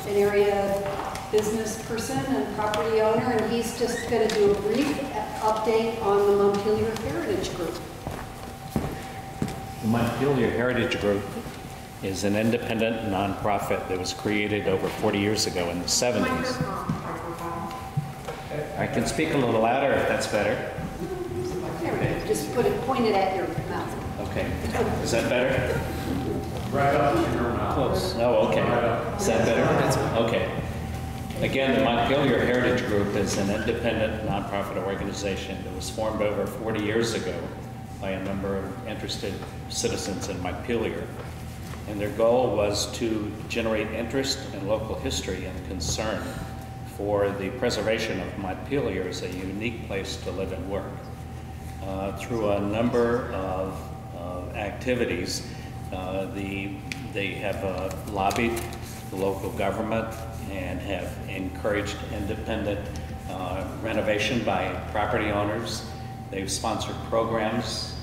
an area business person and property owner, and he's just going to do a brief update on the Montpelier Heritage Group.
The Montpelier Heritage Group is an independent nonprofit that was created over 40 years ago in the 70s. I can speak a little louder if that's better.
There we go. Just put it pointed at your mouth.
Okay. Is that better?
Right up to your mouth.
Close. Oh, okay. Is that better? Okay. Again, the Montpelier Heritage Group is an independent nonprofit organization that was formed over 40 years ago by a number of interested citizens in Montpelier. And their goal was to generate interest in local history and concern for the preservation of Montpelier as a unique place to live and work. Uh, through a number of, of activities, uh, the, they have uh, lobbied the local government and have encouraged independent uh, renovation by property owners. They've sponsored programs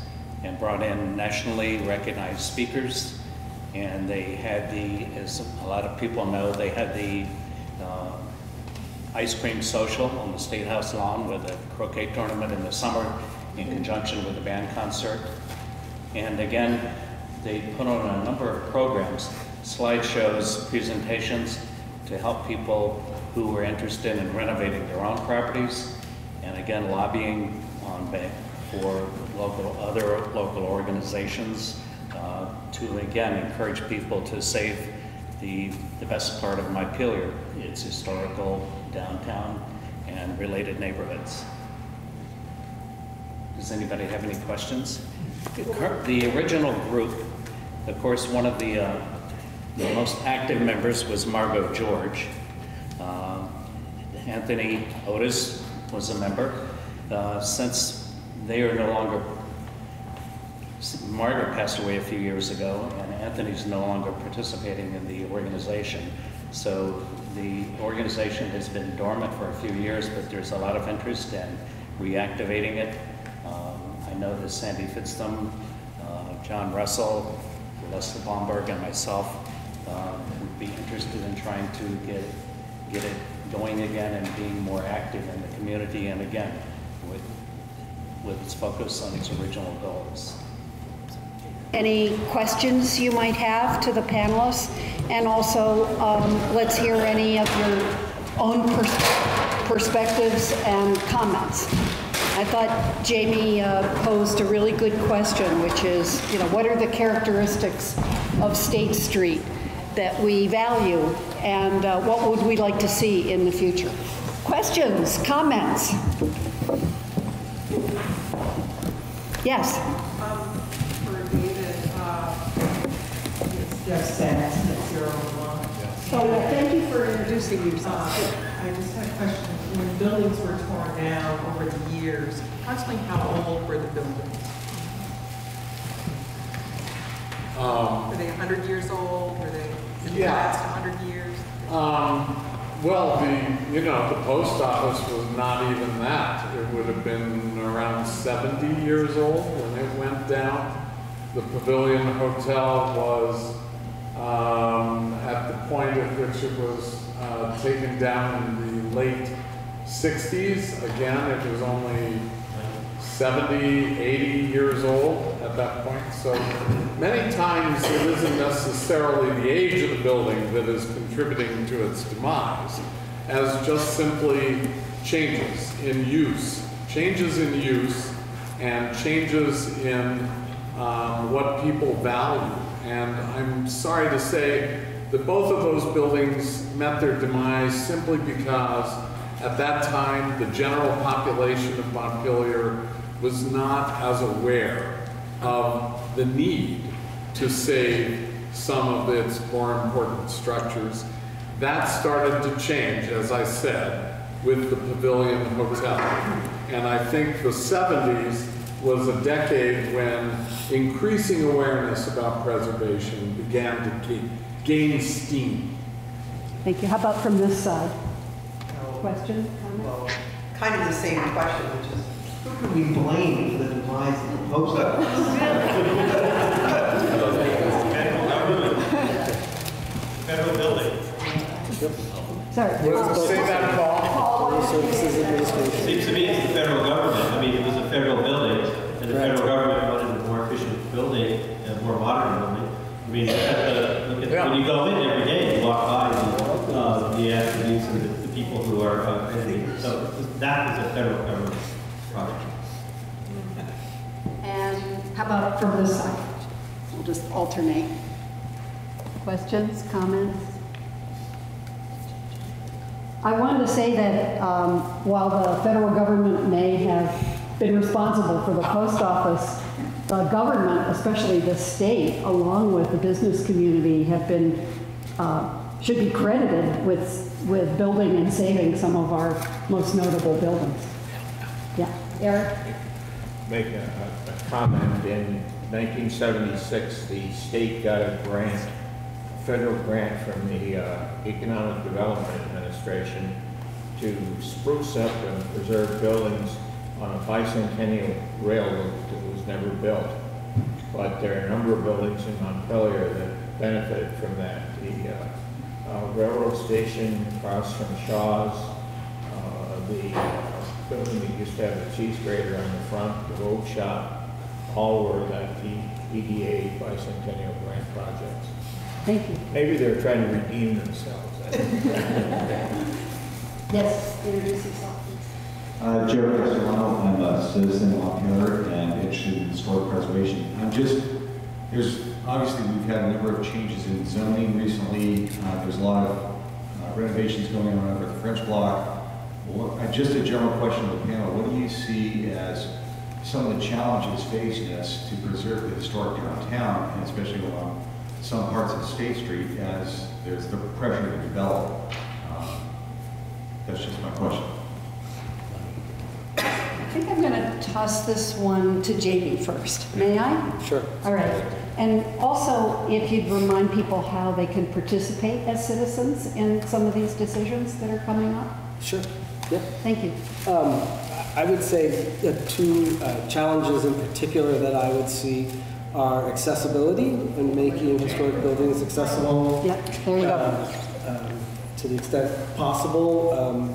and brought in nationally recognized speakers. And they had the, as a lot of people know, they had the uh, ice cream social on the State House lawn with a croquet tournament in the summer in conjunction with a band concert. And again, they put on a number of programs, slideshows, presentations to help people who were interested in renovating their own properties. And again, lobbying on ba- for local, other local organizations uh, to again encourage people to save the, the best part of Montpelier, its historical downtown and related neighborhoods. Does anybody have any questions? The The original group, of course, one of the, uh, the most active members was Margot George. Uh, Anthony Otis was a member. Uh, Since they are no longer, Margaret passed away a few years ago, and Anthony's no longer participating in the organization. So the organization has been dormant for a few years, but there's a lot of interest in reactivating it. Um, I know that Sandy Fitztham, uh, John Russell, Leslie Bomberg, and myself um, would be interested in trying to get, get it going again and being more active in the community, and again, with, with its focus on its original goals.
Any questions you might have to the panelists? And also, um, let's hear any of your own pers- perspectives and comments. I thought Jamie uh, posed a really good question, which is, you know, what are the characteristics of State Street that we value, and uh, what would we like to see in the future? Questions, comments? Yes?
Um, for David, uh, it's Deb Sachs, at zero one.
So uh, thank you for introducing
Uh,
yourself.
I just had a question. When buildings were torn down over the years, approximately how old were the buildings?
Um,
Were they 100 years old? Were they, did they
Yeah.
last 100 years?
Um, well, the, you know, the post office was not even that. It would have been around 70 years old when it went down. The Pavilion Hotel was um, at the point at which it was uh, taken down in the late 60s. Again, it was only 70, 80 years old at that point. So many times it isn't necessarily the age of the building that is contributing to its demise, as just simply changes in use, changes in use, and changes in um, what people value. And I'm sorry to say that both of those buildings met their demise simply because at that time, the general population of Montpelier was not as aware of the need to save some of its more important structures. That started to change, as I said, with the Pavilion Hotel. And I think the 70s was a decade when increasing awareness about preservation began to gain, gain steam.
Thank you. How about from this side? Question?
Well, kind of the same question, which is, who can we blame for the demise of the post
Federal government, federal building.
Sorry. uh,
Say that, Paul.
Seems to me it's the federal government. I mean, it was a federal building, and the federal government wanted a more efficient building, a more modern building. I mean, look at the, look at, when you go in every day, you walk by the, uh, the attributes and the, the people who are, uh, editing. so that is a federal government project.
And how about from this side? We'll just alternate. Questions, comments? I wanted to say that um, while the federal government may have been responsible for the post office, the government, especially the state, along with the business community, have been, uh, should be credited with, with building and saving some of our most notable buildings. Yeah, Eric?
make a, a- a comment. In 1976, the state got a grant, a federal grant from the uh, Economic Development Administration to spruce up and preserve buildings on a bicentennial railroad that was never built. But there are a number of buildings in Montpelier that benefited from that. The uh, uh, railroad station across from Shaw's, uh, the uh, building that used to have a cheese grater on the front, the road shop, all were that the EDA bicentennial grant projects.
Thank you.
Maybe they're trying to redeem themselves. I don't.
Yes, introduce yourself, please.
Uh, Joe Castellano, I'm a citizen of Montpelier and interested in historic preservation. I'm just, there's, obviously, we've had a number of changes in zoning recently. Uh, There's a lot of uh, renovations going on over the French Block. What- uh, Just a general question to the panel, what do you see as some of the challenges facing us to preserve the historic downtown, and especially along some parts of State Street as there's the pressure to develop? Um, That's just my question.
I think I'm going to toss this one to JB first. May I?
Sure.
All right. And also, if you'd remind people how they can participate as citizens in some of these decisions that are coming up?
Sure. Yeah.
Thank you.
Um, I would say the two uh, challenges in particular that I would see are accessibility and making historic buildings accessible.
Yep, there you go.
uh, um, To the extent possible. um,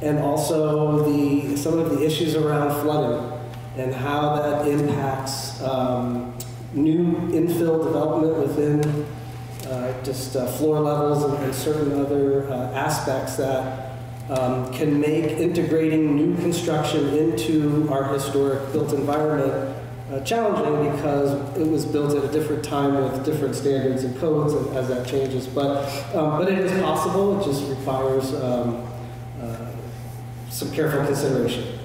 And also the, some of the issues around flooding and how that impacts um, new infill development within uh, just uh, floor levels and and certain other uh, aspects that um, can make integrating new construction into our historic built environment uh, challenging because it was built at a different time with different standards and codes and as that changes. But, um, but it is possible, it just requires um, uh, some careful consideration.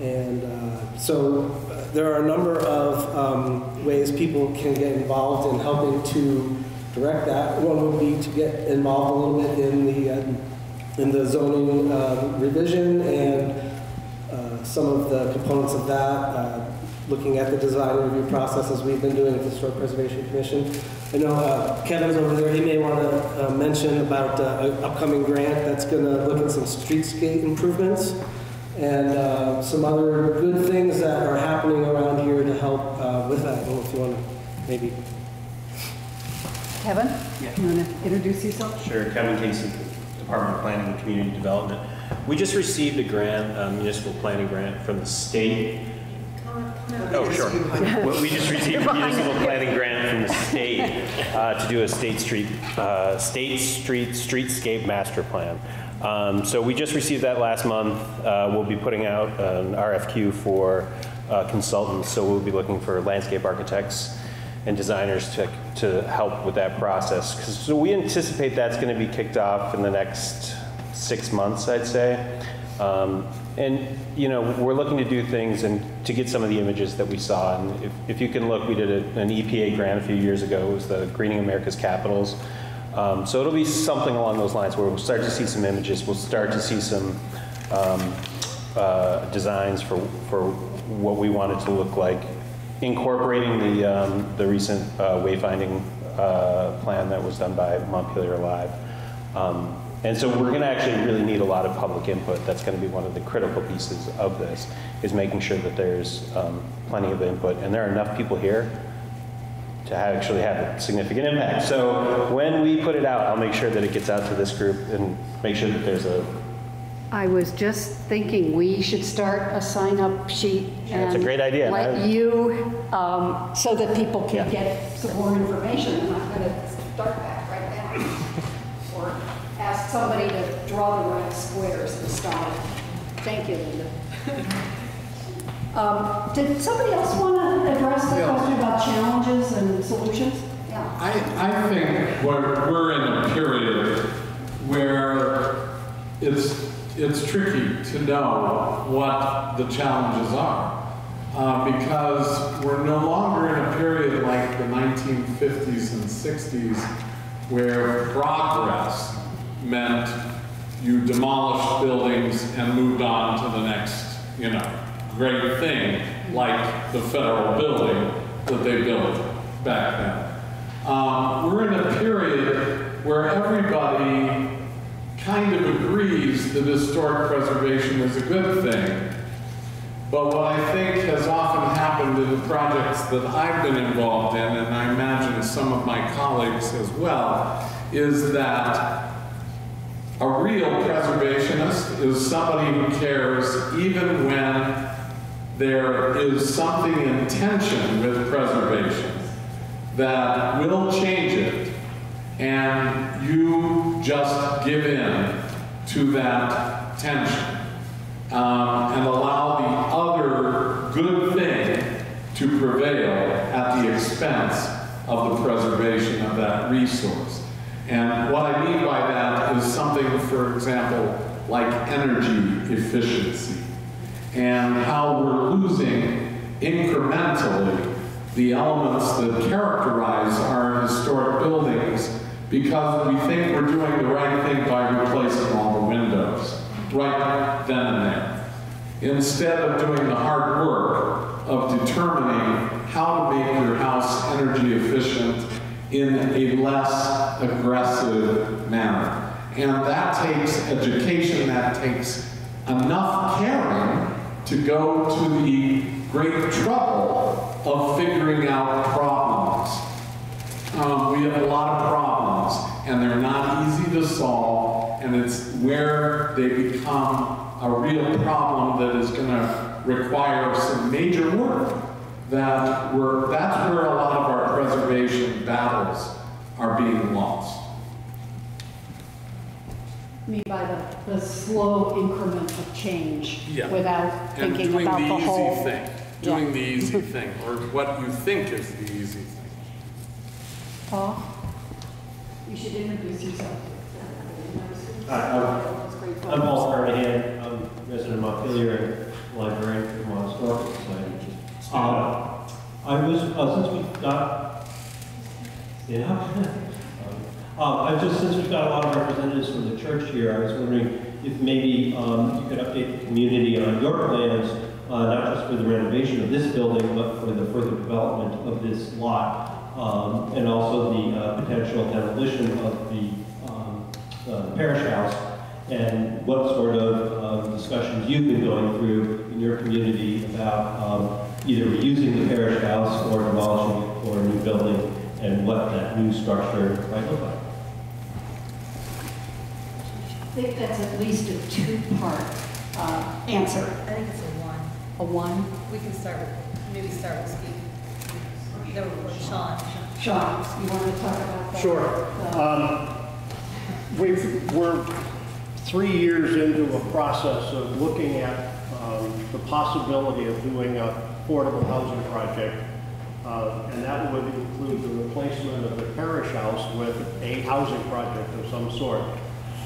And uh, so uh, there are a number of um, ways people can get involved in helping to direct that. One would be to get involved a little bit in the, uh, in the zoning uh, revision and uh, some of the components of that, uh, looking at the design review process as we've been doing at the Historic Preservation Commission. I know uh, Kevin's over there, he may want to mention about uh, an upcoming grant that's going to look at some streetscape improvements and uh, some other good things that are happening around here to help uh, with that. I don't know if you want to maybe.
Kevin? yeah. You want to introduce yourself?
Sure, Kevin Casey, Department of Planning and Community Development. We just received a grant, a municipal planning grant from the state. Oh, sure. Well, We just received a municipal planning grant from the state uh, to do a State Street, uh, State Street Streetscape Master Plan. Um, So we just received that last month. Uh, We'll be putting out an RFQ for uh, consultants, so we'll be looking for landscape architects and designers to, to help with that process. So we anticipate that's going to be kicked off in the next six months, I'd say. Um, and, you know, we're looking to do things and to get some of the images that we saw. And if, if you can look, we did a, an EPA grant a few years ago. It was the Greening America's Capitals. Um, so it'll be something along those lines where we'll start to see some images. We'll start to see some um, uh, designs for, for what we want it to look like, incorporating the, um, the recent uh, wayfinding uh, plan that was done by Montpelier Alive. Um, and so we're going to actually really need a lot of public input. That's going to be one of the critical pieces of this, is making sure that there's um, plenty of input. And there are enough people here to actually have a significant impact. So when we put it out, I'll make sure that it gets out to this group and make sure that there's a
I was just thinking, we should start a sign-up sheet.
That's a great idea, and
Let
I-
you, um, so that people can
Yeah.
get some more information. I'm not going to start that right now. Or ask somebody to draw the right squares and start it. Thank you, Linda. Um, Did somebody else want to address the
Yeah.
question about challenges and solutions? Yeah.
I, I think we're, we're in a period where it's, it's tricky to know what the challenges are. Uh, because we're no longer in a period like the 1950s and 60s where progress meant you demolished buildings and moved on to the next, you know, great thing, like the federal building that they built back then. Um, we're in a period where everybody kind of agrees that historic preservation is a good thing. But what I think has often happened in the projects that I've been involved in, and I imagine some of my colleagues as well, is that a real preservationist is somebody who cares even when there is something in tension with preservation. that will change it, and you just give in to that tension um, and allow the other good thing to prevail at the expense of the preservation of that resource. And what I mean by that is something, for example, like energy efficiency and how we're losing incrementally the elements that characterize our historic buildings because we think we're doing the right thing by replacing all the windows right then and there. Instead of doing the hard work of determining how to make your house energy efficient in a less aggressive manner. And that takes education, that takes enough caring to go to the great trouble of figuring out problems. Um, we have a lot of problems, and they're not easy to solve, and it's where they become a real problem that is going to require some major work. That we're, that's where a lot of our preservation battles are being lost.
Mean by the, the slow increment of change
Yeah.
without thinking
doing
about
the
the
easy
whole.
thing, doing the easy thing, or what you think is the easy thing.
Paul, you should introduce yourself.
Hi, I'm Paul Carnahan, I'm resident of Montpelier and librarian for Historical Society. Um, I was, uh, since we've got, yeah. Um, I just, since we've got a lot of representatives from the church here, I was wondering if maybe um, you could update the community on your plans, uh, not just for the renovation of this building, but for the further development of this lot, um, and also the uh, potential demolition of the um, uh, parish house, and what sort of um, discussions you've been going through in your community about um, either reusing the parish house or demolishing it for a new building, and what that new structure might look like.
I think that's at least a two-part uh, answer.
I think it's a one.
A one?
We can start with, maybe start with Steve. No, with Sean.
Sean, you want to talk about that?
Sure.
The-
Um, We've, we're three years into a process of looking at um, the possibility of doing a affordable housing project. Uh, And that would include the replacement of the parish house with a housing project of some sort.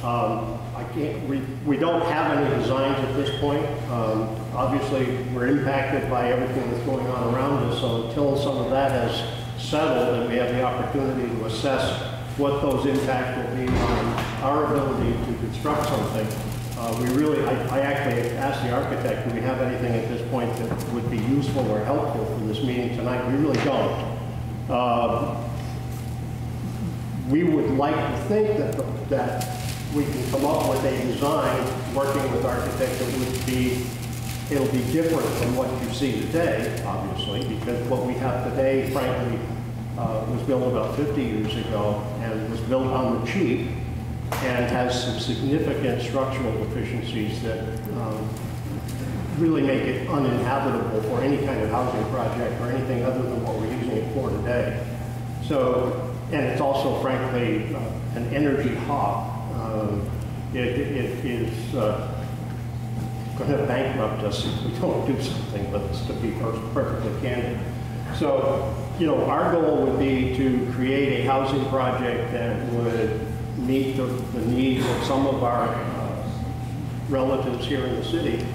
Um, I can't, we, we don't have any designs at this point. Um, Obviously, we're impacted by everything that's going on around us, so until some of that has settled and we have the opportunity to assess what those impacts will be on our ability to construct something, uh, we really, I, I actually asked the architect, do we have anything at this point that would be useful or helpful for this meeting tonight? We really don't. Uh, we would like to think that, that we can come up with a design, working with architects that would be, it'll be different from what you see today, obviously, because what we have today, frankly, uh, was built about 50 years ago and was built on the cheap and has some significant structural deficiencies that um, really make it uninhabitable for any kind of housing project or anything other than what we're using it for today. So, and it's also frankly uh, an energy hog. Um, It, it is uh, going to bankrupt us if we don't do something with this, to be per- perfectly candid. So, you know, our goal would be to create a housing project that would meet the, the needs of some of our uh, relatives here in the city,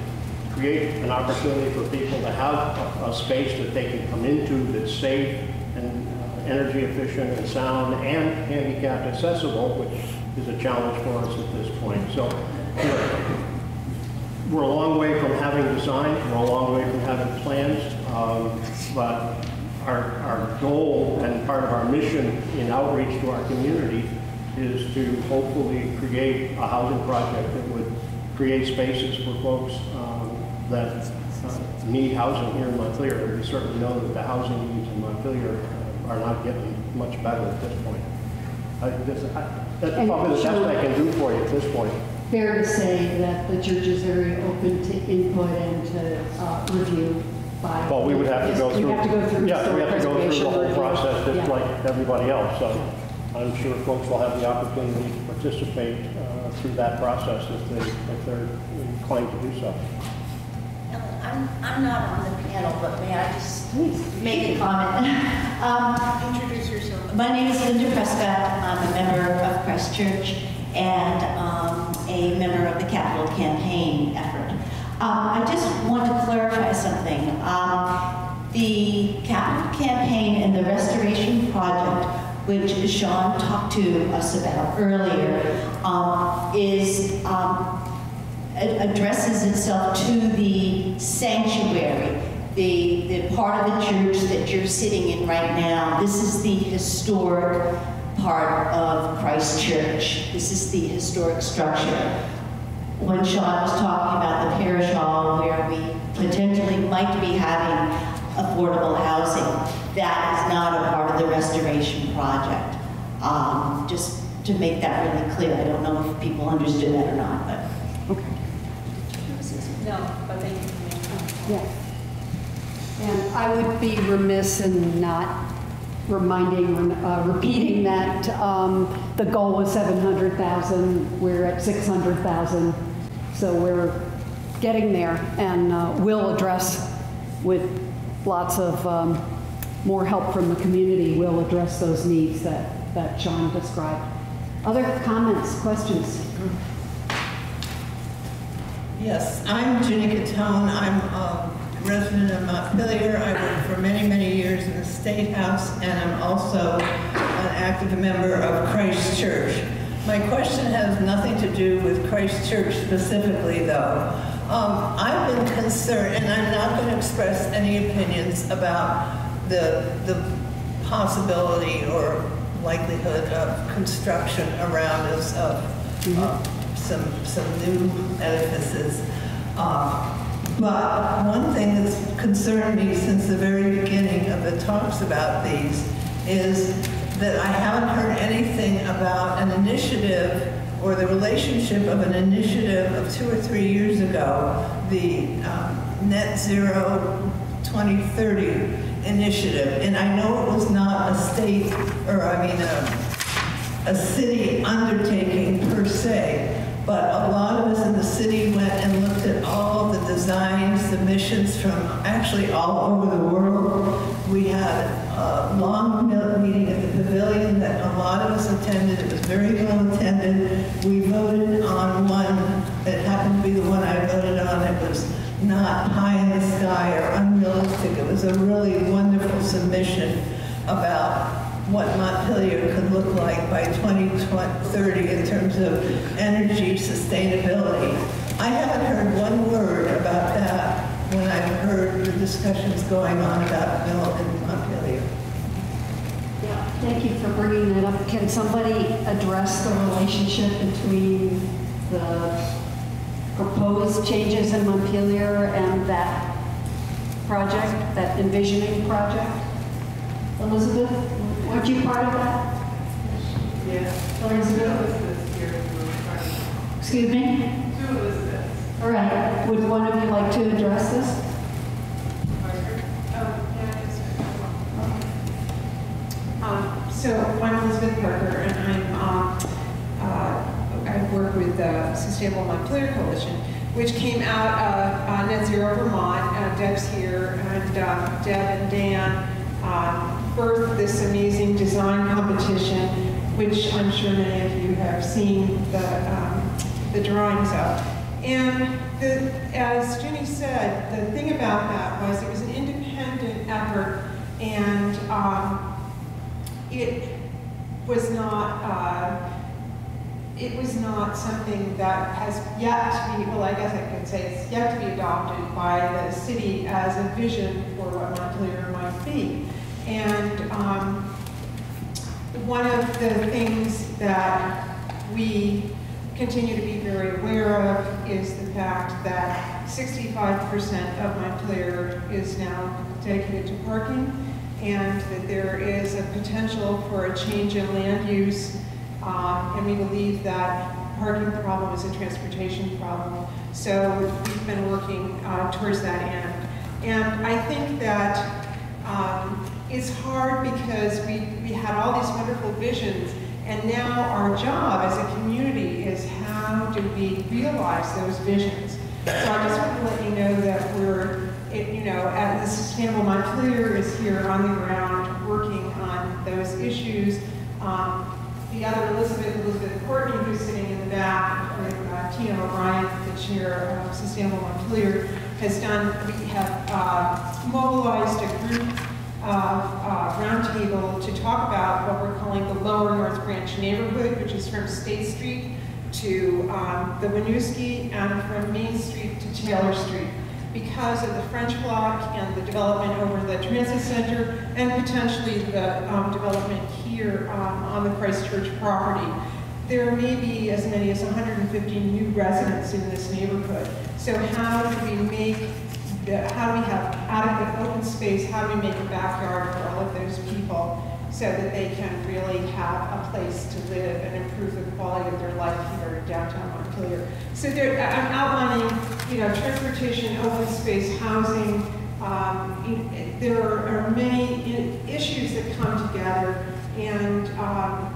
create an opportunity for people to have a, a space that they can come into that's safe and uh, energy efficient and sound and handicapped accessible, which is a challenge for us at this point. So, we're a long way from having design, we're a long way from having plans, um, but our, our goal and part of our mission in outreach to our community is to hopefully create a housing project that would create spaces for folks um, that uh, need housing here in Montpelier. We certainly know that the housing needs in Montpelier are not getting much better at this point. I- this- I- That's probably the best I can do for you at this point.
Fair to say that the church is very open to input and to uh, review by.
Well, we would have to go
We
through.
have to go through
Yeah, we have to go through the whole process just
Yeah.
like everybody else. So I'm sure folks will have the opportunity to participate uh, through that process if they, if they're inclined to do so.
I'm, I'm not on the panel, but may I just make a comment? Um,
Introduce yourself.
My name is Linda Prescott. I'm a member of Christ Church and um, a member of the capital campaign effort. Um, I just want to clarify something. Um, the capital campaign and the restoration project, which Sean talked to us about earlier, um, is um, addresses itself to the sanctuary, the, the part of the church that you're sitting in right now. This is the historic part of Christ Church. This is the historic structure. When Sean was talking about the parish hall where we potentially might be having affordable housing, that is not a part of the restoration project. Um, just to make that really clear, I don't know if people understood that or not, but.
No, but thank you for
Yeah. And I would be remiss in not reminding, uh, repeating that um, the goal was 700,000, we're at 600,000. So we're getting there and uh, will address with lots of um, more help from the community, we'll address those needs that, that John described. Other comments, questions?
Yes, I'm Ginny Catone. I'm a resident of Montpelier. I worked for many, many years in the State House, and I'm also an active member of Christ Church. My question has nothing to do with Christ Church specifically, though. Um, I've been concerned, and I'm not going to express any opinions about the, the possibility or likelihood of construction around us of uh, some, some new edifices. Uh, But one thing that's concerned me since the very beginning of the talks about these is that I haven't heard anything about an initiative or the relationship of an initiative of two or three years ago, the um, Net Zero 2030 initiative. And I know it was not a state, or I mean, a, a city undertaking per se, but a lot of us in the city went and looked at all the design submissions from actually all over the world. We had a long meeting at the pavilion that a lot of us attended. It was very well attended. We voted on one, it happened to be the one I voted on. It was not high in the sky or unrealistic. It was a really wonderful submission about what Montpelier could look like by 2030 in terms of energy sustainability. I haven't heard one word about that when I've heard the discussions going on about Bill and Montpelier.
Yeah, thank you for bringing that up. Can somebody address the relationship between the proposed changes in Montpelier and that project, that envisioning project? Elizabeth, weren't you part of that?
Yeah.
Elizabeth? Excuse me?
Two Elizabeths.
All right, would one of you like to address this?
Um, So I'm Elizabeth Parker, and I'm, um, uh, I work with the Sustainable Montpelier Coalition, which came out of uh, Net Zero Vermont. Uh, Deb's here, and uh, Deb and Dan um, birthed this amazing design competition, which I'm sure many of you have seen the, um, the drawings of. And the, as Ginny said, the thing about that was it was an independent effort, and um, it was not, uh, it was not something that has yet to be, well, I guess I could say it's yet to be adopted by the city as a vision for what Montpelier might be. And um, one of the things that we continue to be very aware of is the fact that 65% of Montpelier is now dedicated to parking and that there is a potential for a change in land use. Um, and we believe that parking problem is a transportation problem. So we've been working uh, towards that end. And I think that um, it's hard because we, we had all these wonderful visions, and now our job as a community is how do we realize those visions? So I just want to let you know that we're, it- you know, at the Sustainable Montpelier is here on the ground working on those issues. Um, The other Elizabeth, Elizabeth Courtney, who's sitting in the back, with uh, Tina O'Brien, the chair of Sustainable Montpelier, has done, we have uh, mobilized a group roundtable to talk about what we're calling the Lower North Branch neighborhood, which is from State Street to um, the Winooski and from Main Street to Taylor Street because of the French block and the development over the transit center and potentially the um, development here um, on the Christ Church property. There may be as many as 150 new residents in this neighborhood. So how do we make, how do we have adequate open space? How do we make a backyard for all of those people so that they can really have a place to live and improve the quality of their life here in downtown Montpelier? So there, I'm outlining, you know, transportation, open space, housing. Um, in- there are many issues that come together and um,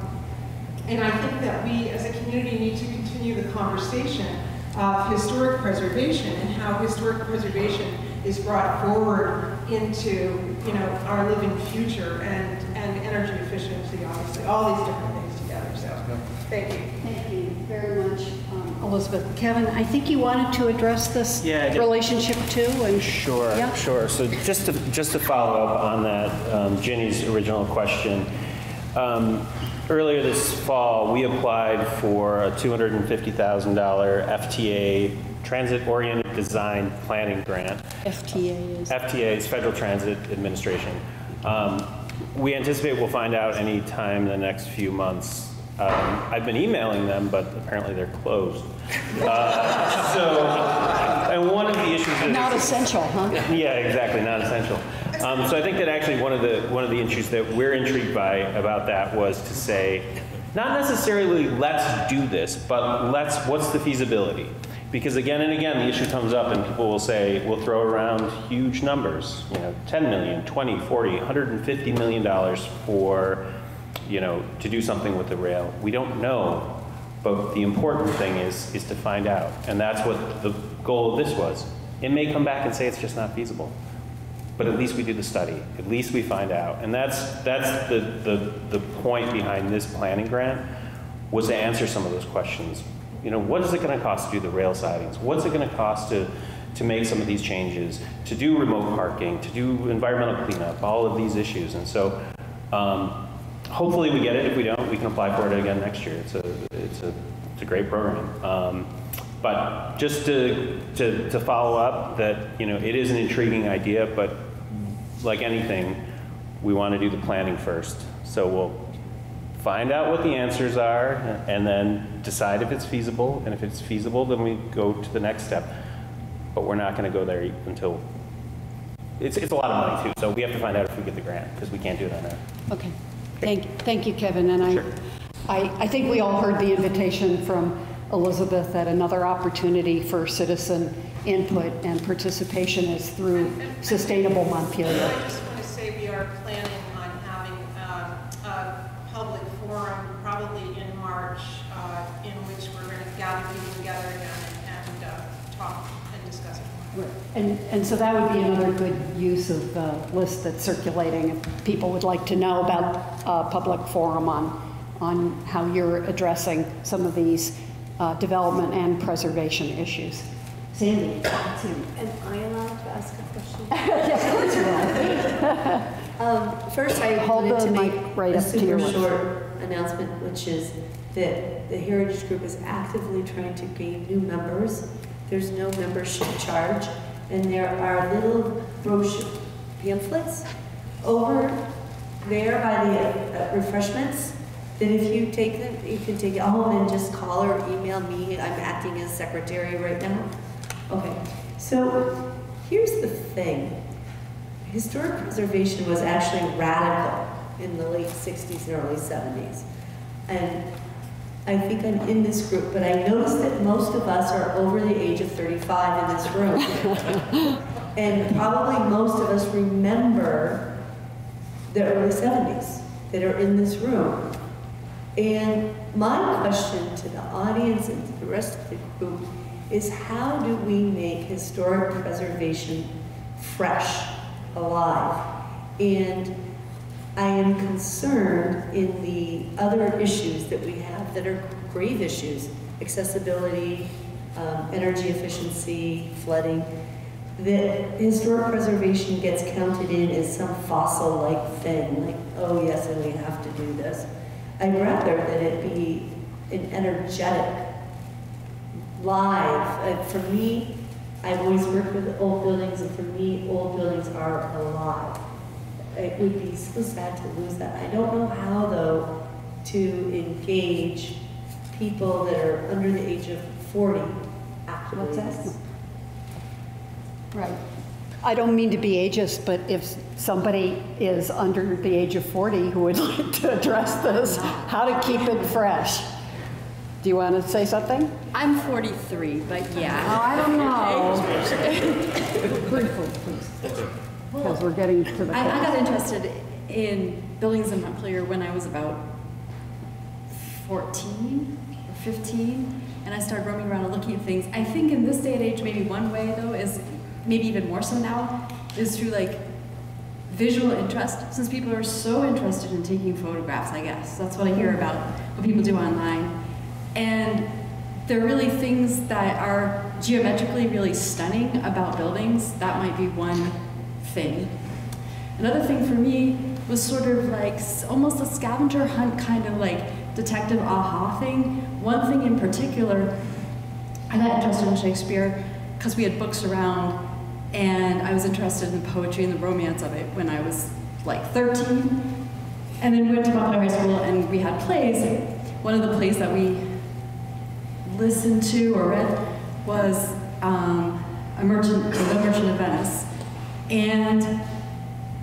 and I think that we, as a community, need to continue the conversation of historic preservation and how historic preservation is brought forward into, you know, our living future and, and energy efficiency, obviously, all these different things together, so, thank you.
Thank you very much, um, Elizabeth. Kevin, I think you wanted to address this
Yeah,
relationship too, and
Sure,
Yeah.
sure. So just to, just to follow up on that, um, Ginny's original question. Um, Earlier this fall, we applied for a $250,000 FTA, Transit-Oriented Design Planning Grant.
FTA is.
FTA is Federal Transit Administration. Um, We anticipate we'll find out any time in the next few months. Um, I've been emailing them, but apparently they're closed. Uh, So, and one of the issues is...
Not essential, huh?
Yeah, exactly, not essential. Um, so I think that actually one of the one of the issues that we're intrigued by about that was to say, not necessarily let's do this, but let's what's the feasibility? Because again and again, the issue comes up and people will say, we'll throw around huge numbers, you know, 10 million, 20, 40, 150 million dollars for, you know, to do something with the rail. We don't know, but the important thing is, is to find out. And that's what the goal of this was. It may come back and say it's just not feasible. But at least we do the study. At least we find out. And that's, that's the, the, the point behind this planning grant, was to answer some of those questions. You know, what is it gonna cost to do the rail sidings? What's it gonna cost to, to make some of these changes? To do remote parking, to do environmental cleanup, all of these issues. And so, um, hopefully we get it. If we don't, we can apply for it again next year. It's a, it's a, it's a great program. Um, but just to, to, to follow up, that, you know, it is an intriguing idea, but like anything, we want to do the planning first. So we'll find out what the answers are and then decide if it's feasible. And if it's feasible, then we go to the next step. But we're not going to go there until, it's, it's a lot of money too. So we have to find out if we get the grant because we can't do it on our.
Okay. Thank, thank you, Kevin. And I, I, I think we all heard the invitation from Elizabeth that another opportunity for citizen input and participation is through Sustainable Montpelier.
I just want to say we are planning on having uh, a public forum probably in March uh, in which we're going to gather people together again and uh, talk and discuss it.
And, and so that would be another good use of the list that's circulating. If people would like to know about a public forum on, on how you're addressing some of these uh, development and preservation issues. Sandy?
Am I allowed to ask a question?
Yes, please,
Um, First, I
Hold
wanted
the
to
mic
make
right
a
up to your
super short announcement, which is that the Heritage Group is actively trying to gain new members. There's no membership charge, and there are little brochure pamphlets over there by the uh, refreshments that if you take them, you can take it home and just call or email me. I'm acting as secretary right now. Okay, so here's the thing. Historic preservation was actually radical in the late 60s and early 70s. And I think I'm in this group, but I noticed that most of us are over the age of 35 in this room. and probably most of us remember the early 70s that are in this room. And my question to the audience and to the rest of the group is how do we make historic preservation fresh, alive? And I am concerned in the other issues that we have that are grave issues, accessibility, um, energy efficiency, flooding, that historic preservation gets counted in as some fossil-like thing, like, oh yes, and we have to do this. I'd rather that it be an energetic, live. Uh, for me, I've always worked with old buildings, and for me, old buildings are alive. It would be so sad to lose that. I don't know how, though, to engage people that are under the age of 40 actively.
Right. I don't mean to be ageist, but if somebody is under the age of 40 who would like to address this, how to keep it fresh. Do you want to say something?
I'm 43, but yeah.
Oh, I don't know. Briefly, please, because we're getting to the.
I, I got interested in buildings in Montpelier when I was about 14 or 15, and I started roaming around and looking at things. I think in this day and age, maybe one way though is maybe even more so now is through like visual interest, since people are so interested in taking photographs. I guess that's what I hear about what people do online, and there are really things that are geometrically really stunning about buildings. That might be one thing. Another thing for me was sort of like almost a scavenger hunt kind of like detective aha thing. One thing in particular, I got interested in Shakespeare because we had books around and I was interested in the poetry and the romance of it when I was like 13. And then we went to Montpelier High School and we had plays. One of the plays that we listened to or read was um, a merchant, The Merchant of Venice. And,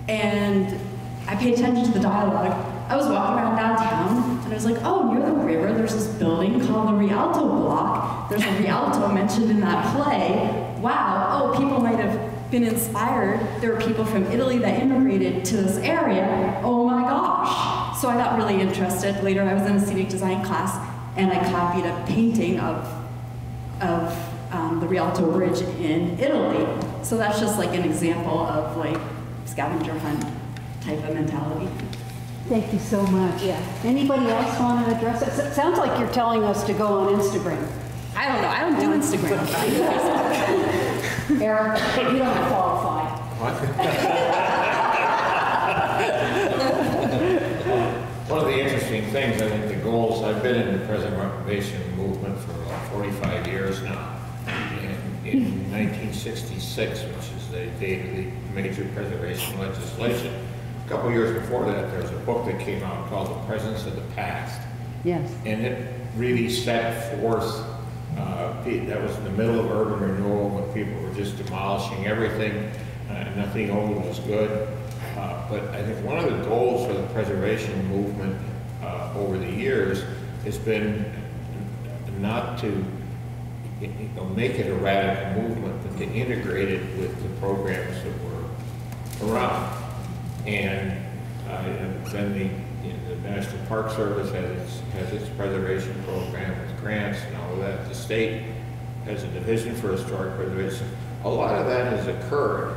and I paid attention to the dialogue. I was walking around downtown and I was like, oh, near the river, there's this building called the Rialto Block. There's a Rialto mentioned in that play. Wow, oh, people might have been inspired. There were people from Italy that immigrated to this area. Oh my gosh. So I got really interested. Later, I was in a scenic design class and I copied a painting of, of um, the Rialto Bridge in Italy. So that's just like an example of like scavenger hunt type of mentality.
Thank you so much. Yeah. Anybody else want to address it? It sounds like you're telling us to go on Instagram.
I don't know. I don't do Instagram.
Eric, you don't qualify. What?
One of the interesting things, I think the goals, I've been in the preservation movement for about 45 years now. And in 1966, which is the date of the major preservation legislation, a couple years before that, there was a book that came out called The Presence of the Past.
Yes.
And it really set forth, uh, that was in the middle of urban renewal when people were just demolishing everything, uh, nothing old was good. Uh, But I think one of the goals for the preservation movement uh, over the years has been not to, you know, make it a radical movement, but to integrate it with the programs that were around. And uh, then the, you know, the National Park Service has its, has its preservation program with grants and all of that. The state has a division for historic preservation. A lot of that has occurred.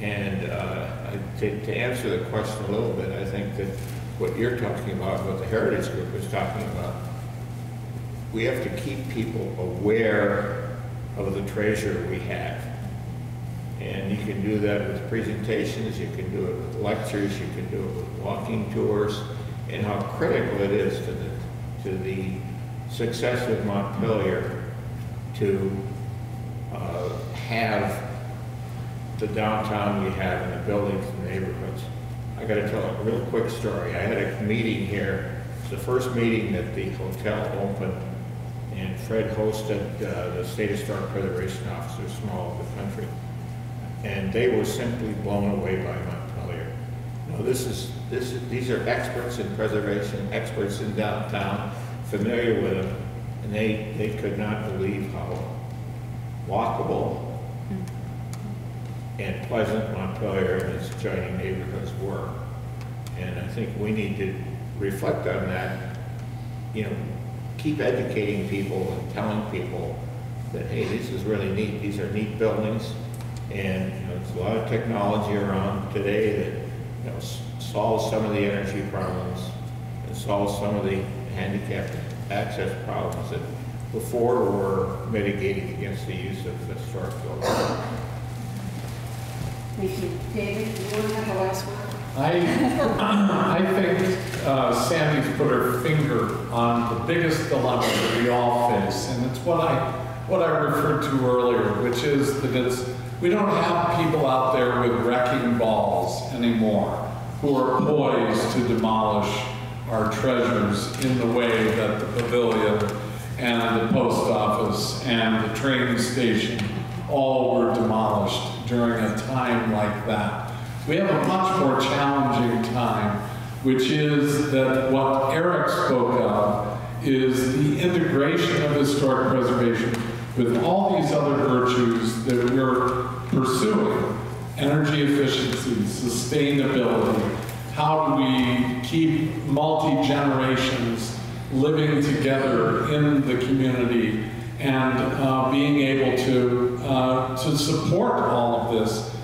And uh, to, to answer the question a little bit, I think that what you're talking about, what the Heritage Group is talking about, we have to keep people aware of the treasure we have. And you can do that with presentations, you can do it with lectures, you can do it with walking tours, and how critical it is to the, to the success of Montpelier to uh, have the downtown we have and the buildings and neighborhoods. I gotta tell a real quick story. I had a meeting here, it's the first meeting that the hotel opened, and Fred hosted uh, the State Historic Preservation Officers from all over the country. And they were simply blown away by Montpelier. Now, this is, this is, these are experts in preservation, experts in downtown, familiar with them, and they, they could not believe how walkable and pleasant Montpelier and its adjoining neighborhoods were. And I think we need to reflect on that, you know, keep educating people and telling people that, hey, this is really neat, these are neat buildings. And, you know, there's a lot of technology around today that, you know, solves some of the energy problems and solves some of the handicap access problems that before were mitigating against the use of historic buildings.
Thank you. David, you want to have the last word?
I, I think uh, Sandy's put her finger on the biggest dilemma that we all face, and it's what I, what I referred to earlier, which is that it's, we don't have people out there with wrecking balls anymore who are poised to demolish our treasures in the way that the pavilion and the post office and the train station all were demolished during a time like that. We have a much more challenging time, which is that what Eric spoke of is the integration of historic preservation with all these other virtues that we're pursuing. Energy efficiency, sustainability, how do we keep multi-generations living together in the community and uh, being able to, uh, to support all of this.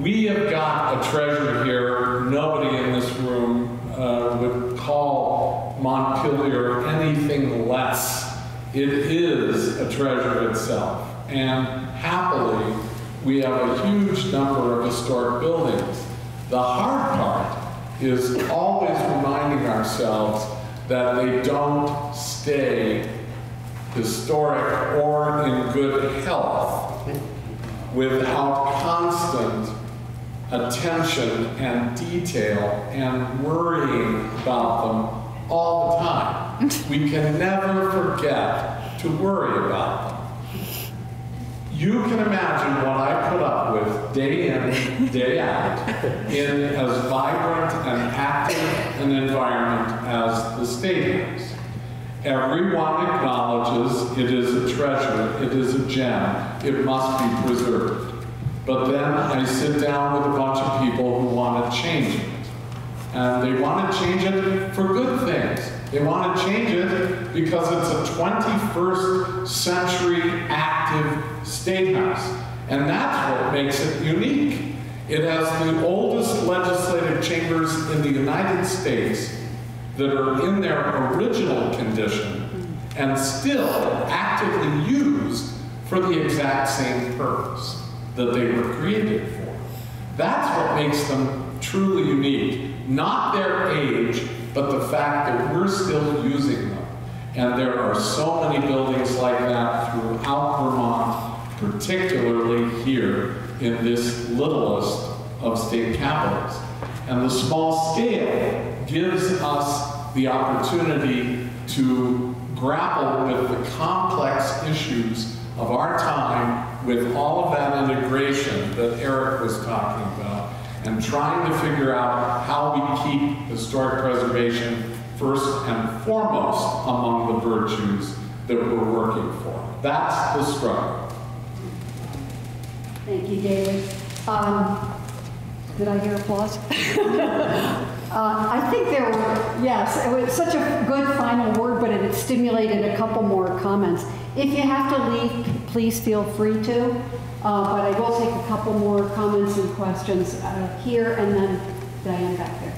We have got a treasure here. Nobody in this room uh, would call Montpelier anything less. It is a treasure itself. And happily, we have a huge number of historic buildings. The hard part is always reminding ourselves that they don't stay historic or in good health without constant attention and detail and worrying about them all the time. We can never forget to worry about them. You can imagine what I put up with day in, day out, in as vibrant and active an environment as the House. Everyone acknowledges it is a treasure, it is a gem, it must be preserved. But then I sit down with a bunch of people who want to change it. And they want to change it for good things. They want to change it because it's a 21st century active state house. And that's what makes it unique. It has the oldest legislative chambers in the United States that are in their original condition and still actively used for the exact same purpose that they were created for. That's what makes them truly unique. Not their age, but the fact that we're still using them. And there are so many buildings like that throughout Vermont, particularly here in this littlest of state capitals. And the small scale gives us the opportunity to grapple with the complex issues of our time with all of that integration that Eric was talking about and trying to figure out how we keep historic preservation first and foremost among the virtues that we're working for. That's the struggle.
Thank you, David. Um, Did I hear applause? Uh, I think there were, yes, it was such a good final word, but it stimulated a couple more comments. If you have to leave, please feel free to, uh, but I will take a couple more comments and questions uh, here, and then Diane back there.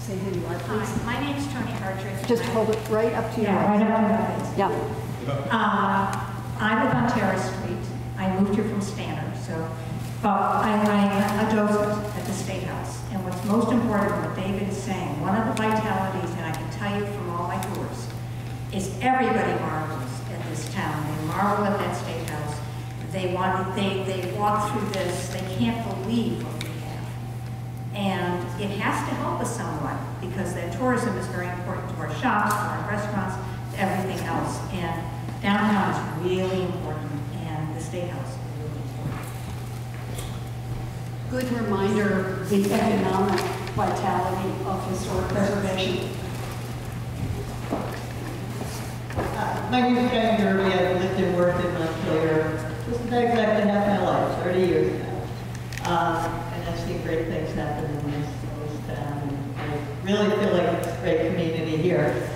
Say who you are, please.
Hi, my name's Tony Hartridge.
Just hold it right up to your
Yeah, right up on my face.
Yeah.
Uh, I live on Terrace Street. I moved here from Standard, so, I, I a docent at the State House. What's most important, what David is saying, one of the vitalities, and I can tell you from all my tours, is everybody marvels at this town. They marvel at that State House. They want, they, they walk through this, they can't believe what we have. And it has to help us somewhat, because that tourism is very important to our shops, to our restaurants, to everything else. And downtown is really important, and the State House is really important.
Good reminder of the economic vitality of historic preservation.
Uh, My name is Jackie Derby. I've lived and worked in Montpelier just about exactly half my life, 30 years now. Um, And I've seen great things happen in this, this town. really feel like it's a great community here.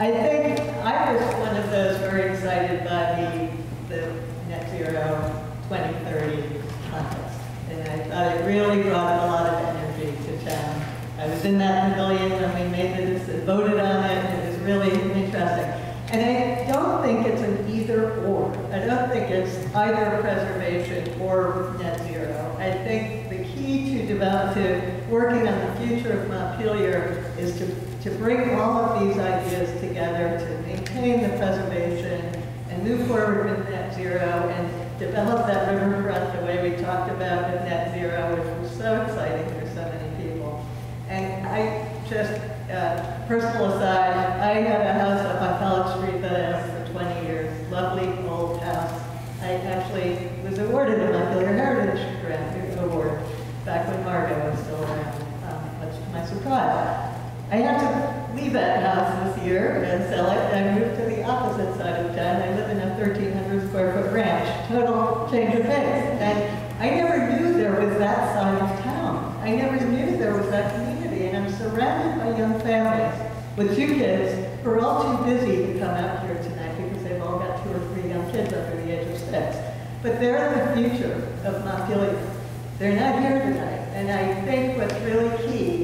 I think I was one of those very excited by the, the net zero 2030 contest. And I thought it really brought a lot of energy to town. I was in that pavilion when we made the, dec- voted on it, it was really interesting. And I don't think it's an either or. I don't think it's either preservation or net zero. I think the key to develop, to working on the future of Montpelier is to, to bring all of these ideas together to maintain the preservation and move forward with net zero and develop that riverfront the way we talked about with net zero, which was so exciting for so many people. And I just, uh, personal aside, I had a house up on College Street that I owned for 20 years, lovely old house. I actually was awarded a Montpelier Heritage Grant Award back when Margot was still around, um, much to my surprise. I had to leave that house this year and sell it, and I moved to the opposite side of town. I live in a 1,300 square foot ranch, total change of pace. And I never knew there was that side of town. I never knew there was that community, and I'm surrounded by young families with two kids who are all too busy to come out here tonight because they've all got two or three young kids under the age of six. But they're the future of Montpelier. They're not here tonight. And I think what's really key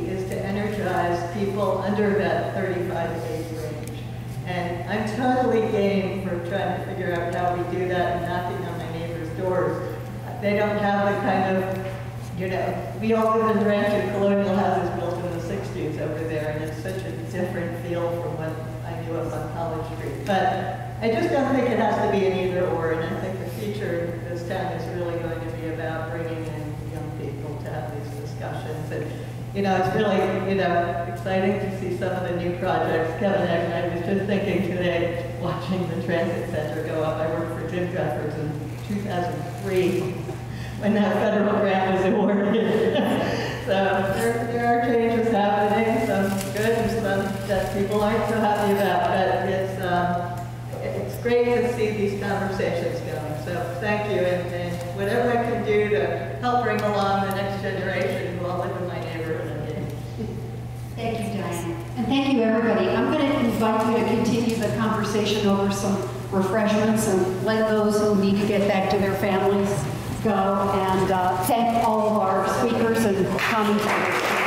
energize people under that 35 age range. And I'm totally game for trying to figure out how we do that and knocking on my neighbors' doors. They don't have the kind of, you know, we all live in ranch colonial houses built in the 60s over there, and it's such a different feel from what I knew up on College Street. But I just don't think it has to be an either or, and I think the future of this town is really going to be about bringing in young people to have these discussions. And, you know, it's really, you know, exciting to see some of the new projects. Kevin, I I was just thinking today, watching the transit center go up. I worked for Jim Jeffords in 2003 when that federal grant was awarded. so there, there are changes happening, some good and some that people aren't so happy about. But it's, um, it's great to see these conversations going. So thank you, and, and whatever I can do to help bring along the next generation who all live in my neighborhood.
Thank you, Diane. And thank you, everybody. I'm going to invite you to continue the conversation over some refreshments and let those who need to get back to their families go. And uh, thank all of our speakers and commentators.